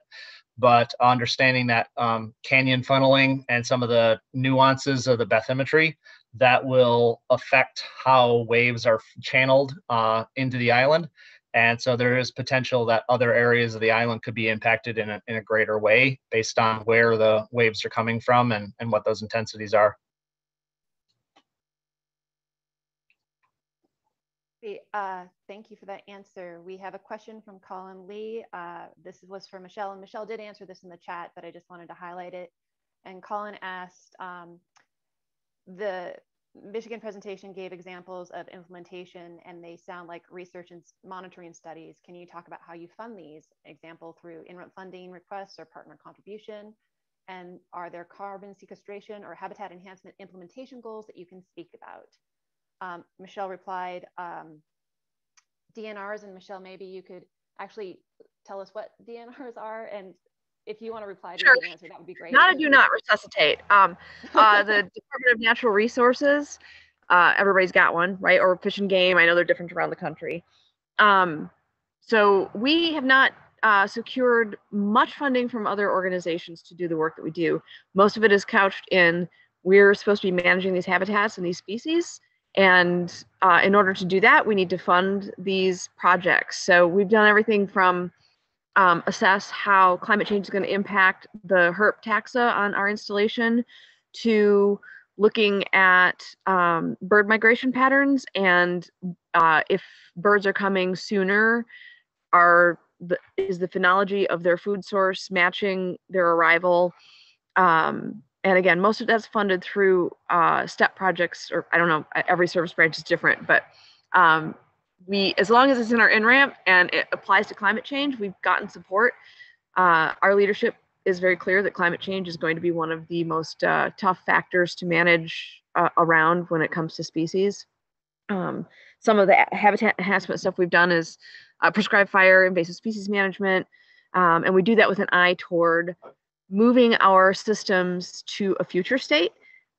But understanding that um, canyon funneling and some of the nuances of the bathymetry that will affect how waves are channeled uh, into the island and so there is potential that other areas of the island could be impacted in a, in a greater way based on where the waves are coming from and, and what those intensities are. Uh, thank you for that answer. We have a question from Colin Lee. Uh, this was for Michelle, and Michelle did answer this in the chat, but I just wanted to highlight it. And Colin asked, um, the Michigan presentation gave examples of implementation and they sound like research and monitoring studies. Can you talk about how you fund these? Example through in funding requests or partner contribution? And are there carbon sequestration or habitat enhancement implementation goals that you can speak about? Um, Michelle replied, um, DNRs, and Michelle, maybe you could actually tell us what DNRs are and if you want to reply to sure. the answer, that would be great. Not a do not resuscitate. Um, uh, the Department of Natural Resources, uh, everybody's got one, right? Or Fish and Game. I know they're different around the country. Um, so we have not uh, secured much funding from other organizations to do the work that we do. Most of it is couched in we're supposed to be managing these habitats and these species. And uh, in order to do that, we need to fund these projects. So we've done everything from um, assess how climate change is going to impact the herp taxa on our installation to looking at um, bird migration patterns and uh, if birds are coming sooner are the, is the phenology of their food source matching their arrival um, and again most of that's funded through uh, step projects or i don't know every service branch is different but um, we, as long as it's in our INRMP and it applies to climate change, we've gotten support. Uh, our leadership is very clear that climate change is going to be one of the most uh, tough factors to manage uh, around when it comes to species. Um, some of the habitat enhancement stuff we've done is uh, prescribed fire, invasive species management, Um, and we do that with an eye toward moving our systems to a future state,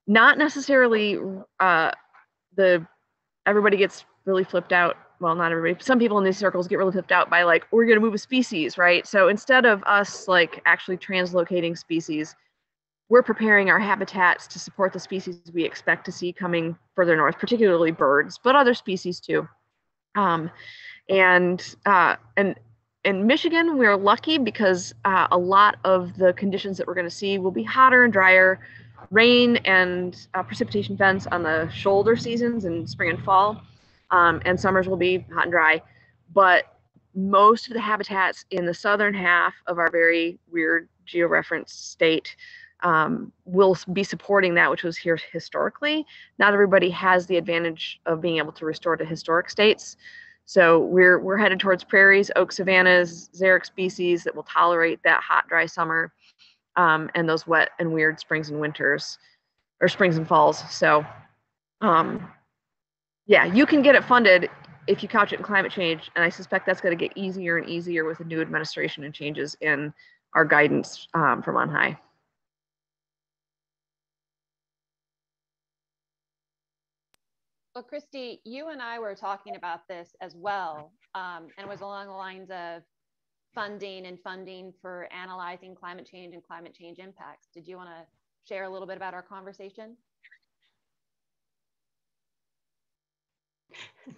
not necessarily uh, the everybody gets really flipped out. Well, not everybody. Some people in these circles get really flipped out by like, we're going to move a species, right? So instead of us like actually translocating species, we're preparing our habitats to support the species we expect to see coming further north, particularly birds, but other species too. Um, and uh, and in Michigan, we're lucky because uh, a lot of the conditions that we're going to see will be hotter and drier, rain and uh, precipitation events on the shoulder seasons in spring and fall, um, and summers will be hot and dry. But most of the habitats in the southern half of our very weird georeferenced state um, will be supporting that which was here historically. Not everybody has the advantage of being able to restore to historic states. So we're we're headed towards prairies, oak savannas, xeric species that will tolerate that hot, dry summer, um, and those wet and weird springs and winters, or springs and falls. So, um, yeah, you can get it funded if you couch it in climate change, and I suspect that's going to get easier and easier with the new administration and changes in our guidance um, from on high. Well, Christy, you and I were talking about this as well, um, and it was along the lines of funding and funding for analyzing climate change and climate change impacts. Did you want to share a little bit about our conversation?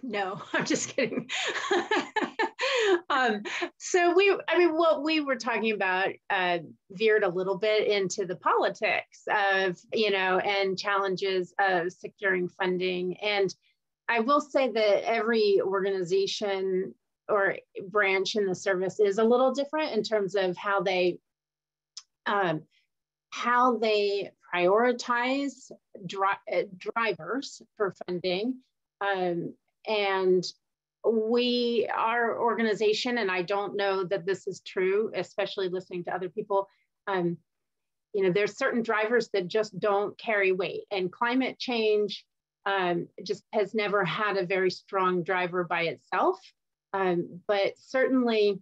No, I'm just kidding. um, so we, I mean, what we were talking about uh, veered a little bit into the politics of, you know, and challenges of securing funding. And I will say that every organization or branch in the service is a little different in terms of how they um, how they prioritize dri uh, drivers for funding um, and we, our organization, and I don't know that this is true, especially listening to other people, um, you know, there's certain drivers that just don't carry weight and climate change um, just has never had a very strong driver by itself. Um, but certainly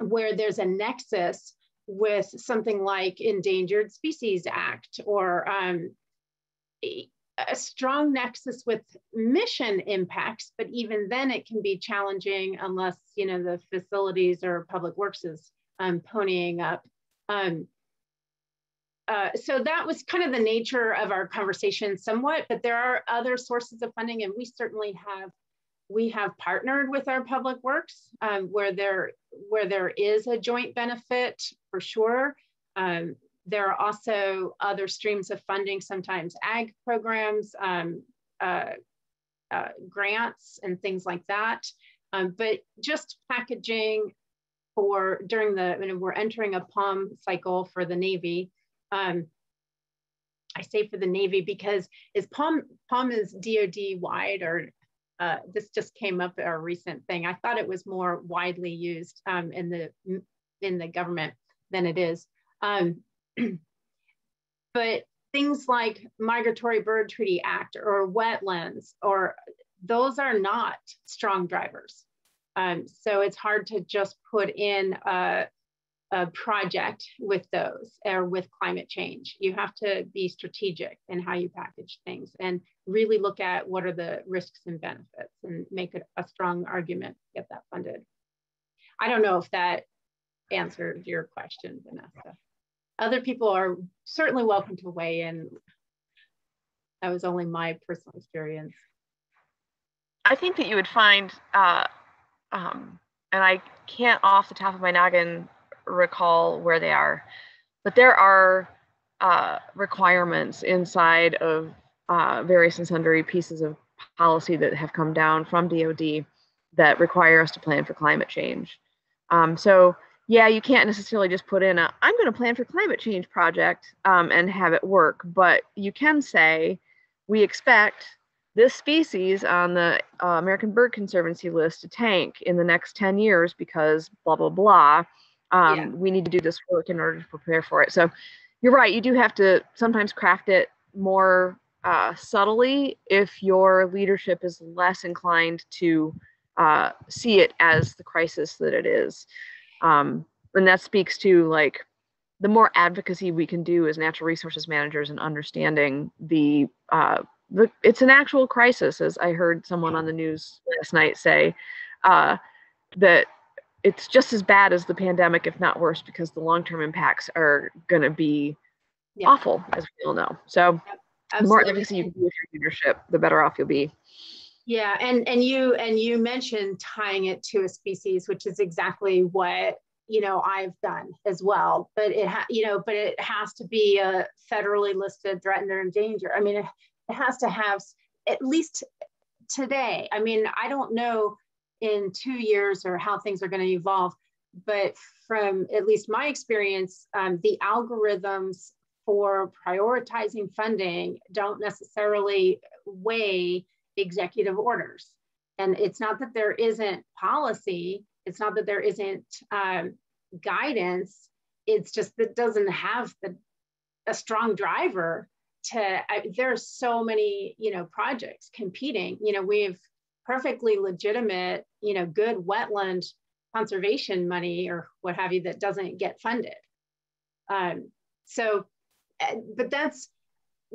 where there's a nexus with something like Endangered Species Act or um, a strong nexus with mission impacts, but even then it can be challenging unless you know the facilities or public works is um, ponying up. Um, uh, so that was kind of the nature of our conversation somewhat, but there are other sources of funding and we certainly have we have partnered with our public works um, where there where there is a joint benefit for sure. Um, there are also other streams of funding, sometimes ag programs, um, uh, uh, grants, and things like that. Um, but just packaging for during the, we're entering a POM cycle for the Navy. Um, I say for the Navy because is POM, POM is DOD wide or uh, this just came up a recent thing. I thought it was more widely used um, in the in the government than it is. Um, but things like Migratory Bird Treaty Act or wetlands, or those are not strong drivers. Um, so it's hard to just put in a, a, project with those or with climate change. You have to be strategic in how you package things and really look at what are the risks and benefits and make a, a strong argument to get that funded. I don't know if that answered your question, Vanessa other people are certainly welcome to weigh in. That was only my personal experience. I think that you would find, uh, um, and I can't off the top of my noggin recall where they are, but there are uh, requirements inside of uh, various and sundry pieces of policy that have come down from DoD that require us to plan for climate change. Um, so yeah, you can't necessarily just put in a I'm going to plan for climate change project um, and have it work, but you can say we expect this species on the uh, American Bird Conservancy list to tank in the next 10 years because blah blah blah. Um, yeah. We need to do this work in order to prepare for it. So you're right. You do have to sometimes craft it more uh, subtly if your leadership is less inclined to uh, see it as the crisis that it is. Um, and that speaks to like the more advocacy we can do as natural resources managers and understanding the uh, the it's an actual crisis, as I heard someone on the news last night say, uh, that it's just as bad as the pandemic, if not worse, because the long term impacts are going to be yeah. awful, as we all know. So, yep, the more advocacy you can do with your leadership, the better off you'll be. Yeah, and and you and you mentioned tying it to a species, which is exactly what you know I've done as well. But it ha- you know, but it has to be a federally listed threatened or endangered. I mean, it, it has to have at least today. I mean, I don't know in two years or how things are going to evolve, but from at least my experience, um, the algorithms for prioritizing funding don't necessarily weigh executive orders. And it's not that there isn't policy, it's not that there isn't um, guidance, it's just that doesn't have the, a strong driver to, I, there are so many, you know, projects competing. You know, we've perfectly legitimate, you know, good wetland conservation money or what have you that doesn't get funded. Um, so, eh, but that's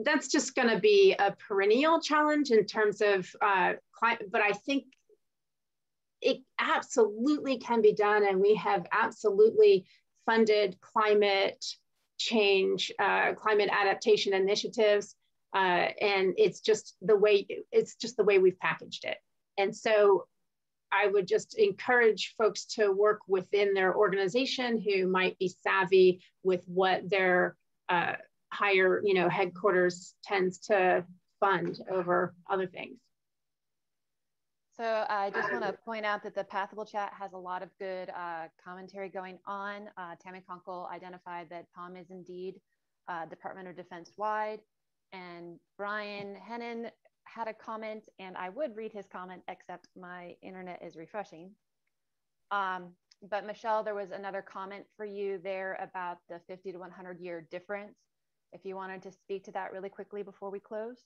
that's just going to be a perennial challenge in terms of uh, climate. But I think it absolutely can be done, and we have absolutely funded climate change, uh, climate adaptation initiatives, uh, and it's just the way it's just the way we've packaged it. And so, I would just encourage folks to work within their organization who might be savvy with what their uh, higher, you know, headquarters tends to fund over other things. So I just want to point out that the Pathable chat has a lot of good uh, commentary going on. Uh, Tammy Conkle identified that POM is indeed uh, Department of Defense wide. And Brian Hennon had a comment, and I would read his comment, except my internet is refreshing. Um, but Michelle, there was another comment for you there about the 50 to 100 year difference if you wanted to speak to that really quickly before we close.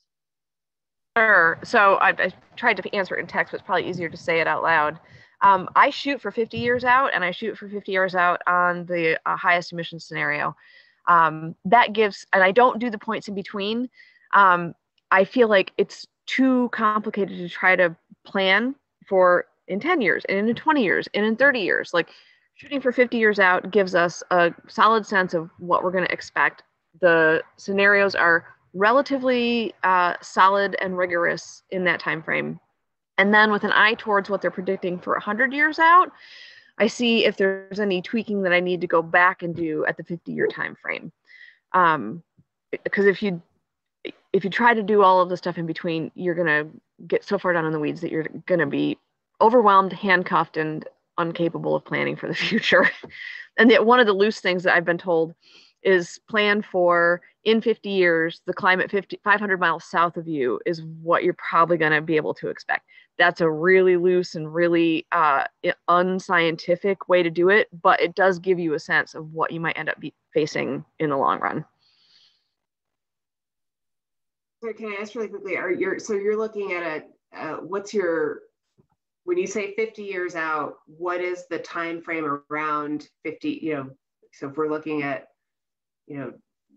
Sure. So I, I tried to answer it in text, but it's probably easier to say it out loud. Um, I shoot for 50 years out, and I shoot for 50 years out on the uh, highest emission scenario. Um, that gives, and I don't do the points in between. Um, I feel like it's too complicated to try to plan for in 10 years, and in 20 years, and in 30 years. Like shooting for 50 years out gives us a solid sense of what we're going to expect the scenarios are relatively uh, solid and rigorous in that time frame. And then with an eye towards what they're predicting for 100 years out, I see if there's any tweaking that I need to go back and do at the 50 year time frame. Um, because if you if you try to do all of the stuff in between, you're gonna get so far down in the weeds that you're gonna be overwhelmed, handcuffed, and incapable of planning for the future. and the, one of the loose things that I've been told is planned for in 50 years, the climate 50, 500 miles south of you is what you're probably going to be able to expect. That's a really loose and really uh, unscientific way to do it, but it does give you a sense of what you might end up facing in the long run. So can I ask really quickly? Are you so you're looking at a uh, what's your when you say 50 years out? What is the time frame around 50? You know, so if we're looking at you know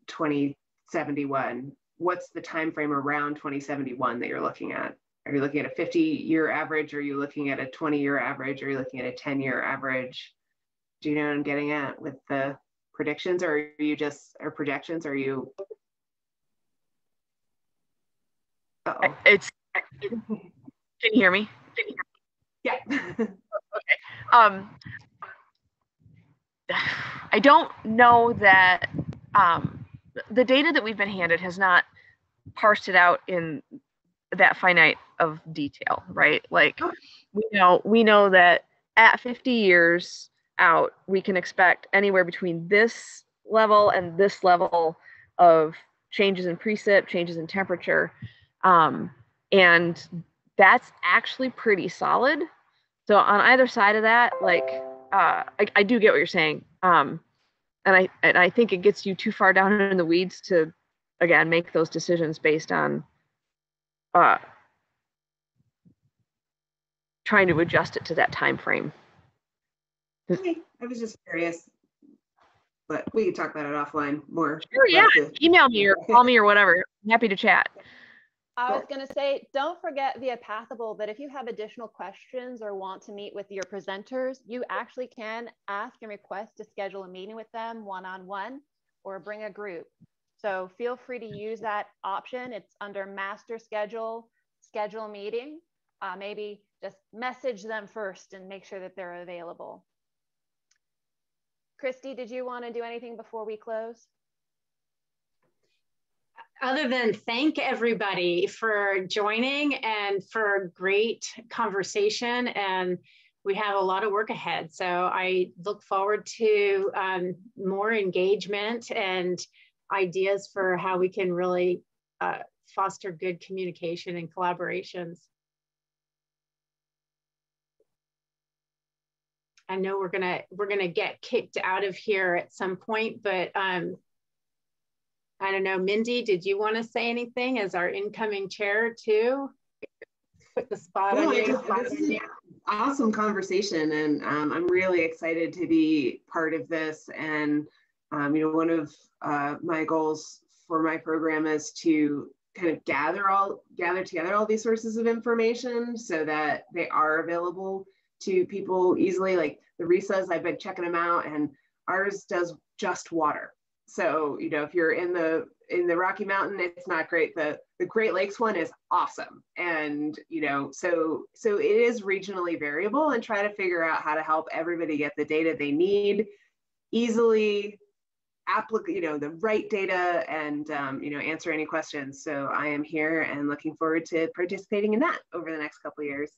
2071 what's the time frame around 2071 that you're looking at? Are you looking at a 50 year average? Are you looking at a 20 year average? Are you looking at a 10 year average? Do you know what i'm getting at with the predictions or are you just or projections? Are you? Uh-oh. it's can you hear me? Yeah. Okay. Um i don't know that um, the data that we've been handed has not parsed it out in that finite of detail, right? Like we know we know that at 50 years out, we can expect anywhere between this level and this level of changes in precip, changes in temperature. Um, and that's actually pretty solid. So on either side of that, like uh, I, I do get what you're saying. Um, and I and I think it gets you too far down in the weeds to again make those decisions based on uh, trying to adjust it to that time frame. Okay. I was just curious. but we can talk about it offline more. Sure, yeah. Email me or call me or whatever. I'm happy to chat. I was going to say, don't forget via Pathable that if you have additional questions or want to meet with your presenters, you actually can ask and request to schedule a meeting with them one-on-one or bring a group. So feel free to use that option. It's under master schedule, schedule meeting. Uh, maybe just message them first and make sure that they're available. Christy, did you want to do anything before we close? Other than thank everybody for joining and for great conversation and we have a lot of work ahead. So I look forward to um, more engagement and ideas for how we can really uh, foster good communication and collaborations. I know we're gonna we're gonna get kicked out of here at some point, but um, I don't know, Mindy, did you want to say anything as our incoming chair too? Put the spot on you. Awesome conversation, and um, I'm really excited to be part of this. And um, you know, one of uh, my goals for my program is to kind of gather all gather together all these sources of information so that they are available to people easily. Like the RISAs, I've been checking them out, and ours does just water. So you know, if you're in the in the Rocky Mountain, it's not great. The the Great Lakes one is awesome, and you know, so so it is regionally variable, and try to figure out how to help everybody get the data they need easily applicate, you know, the right data and, um, you know, answer any questions. So I am here and looking forward to participating in that over the next couple years.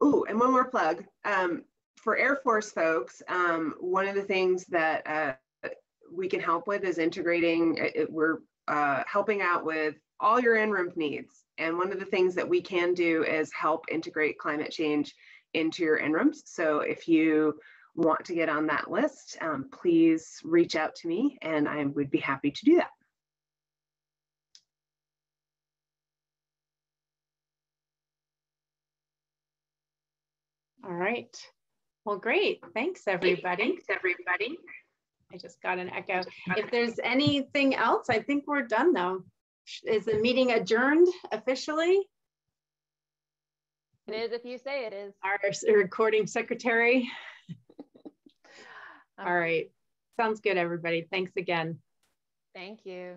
Oh, and one more plug. Um, for Air Force folks, um, one of the things that uh, we can help with is integrating, it, uh, uh, we're uh, helping out with all your INRMP needs. And one of the things that we can do is help integrate climate change into your INRMPs. So if you want to get on that list, um, please reach out to me and I would be happy to do that. All right. Well, great. Thanks, everybody. Thanks, everybody. I just got an echo. If there's anything else, I think we're done though. Is the meeting adjourned officially? It is if you say it is. Our recording secretary. All right. Sounds good, everybody. Thanks again. Thank you.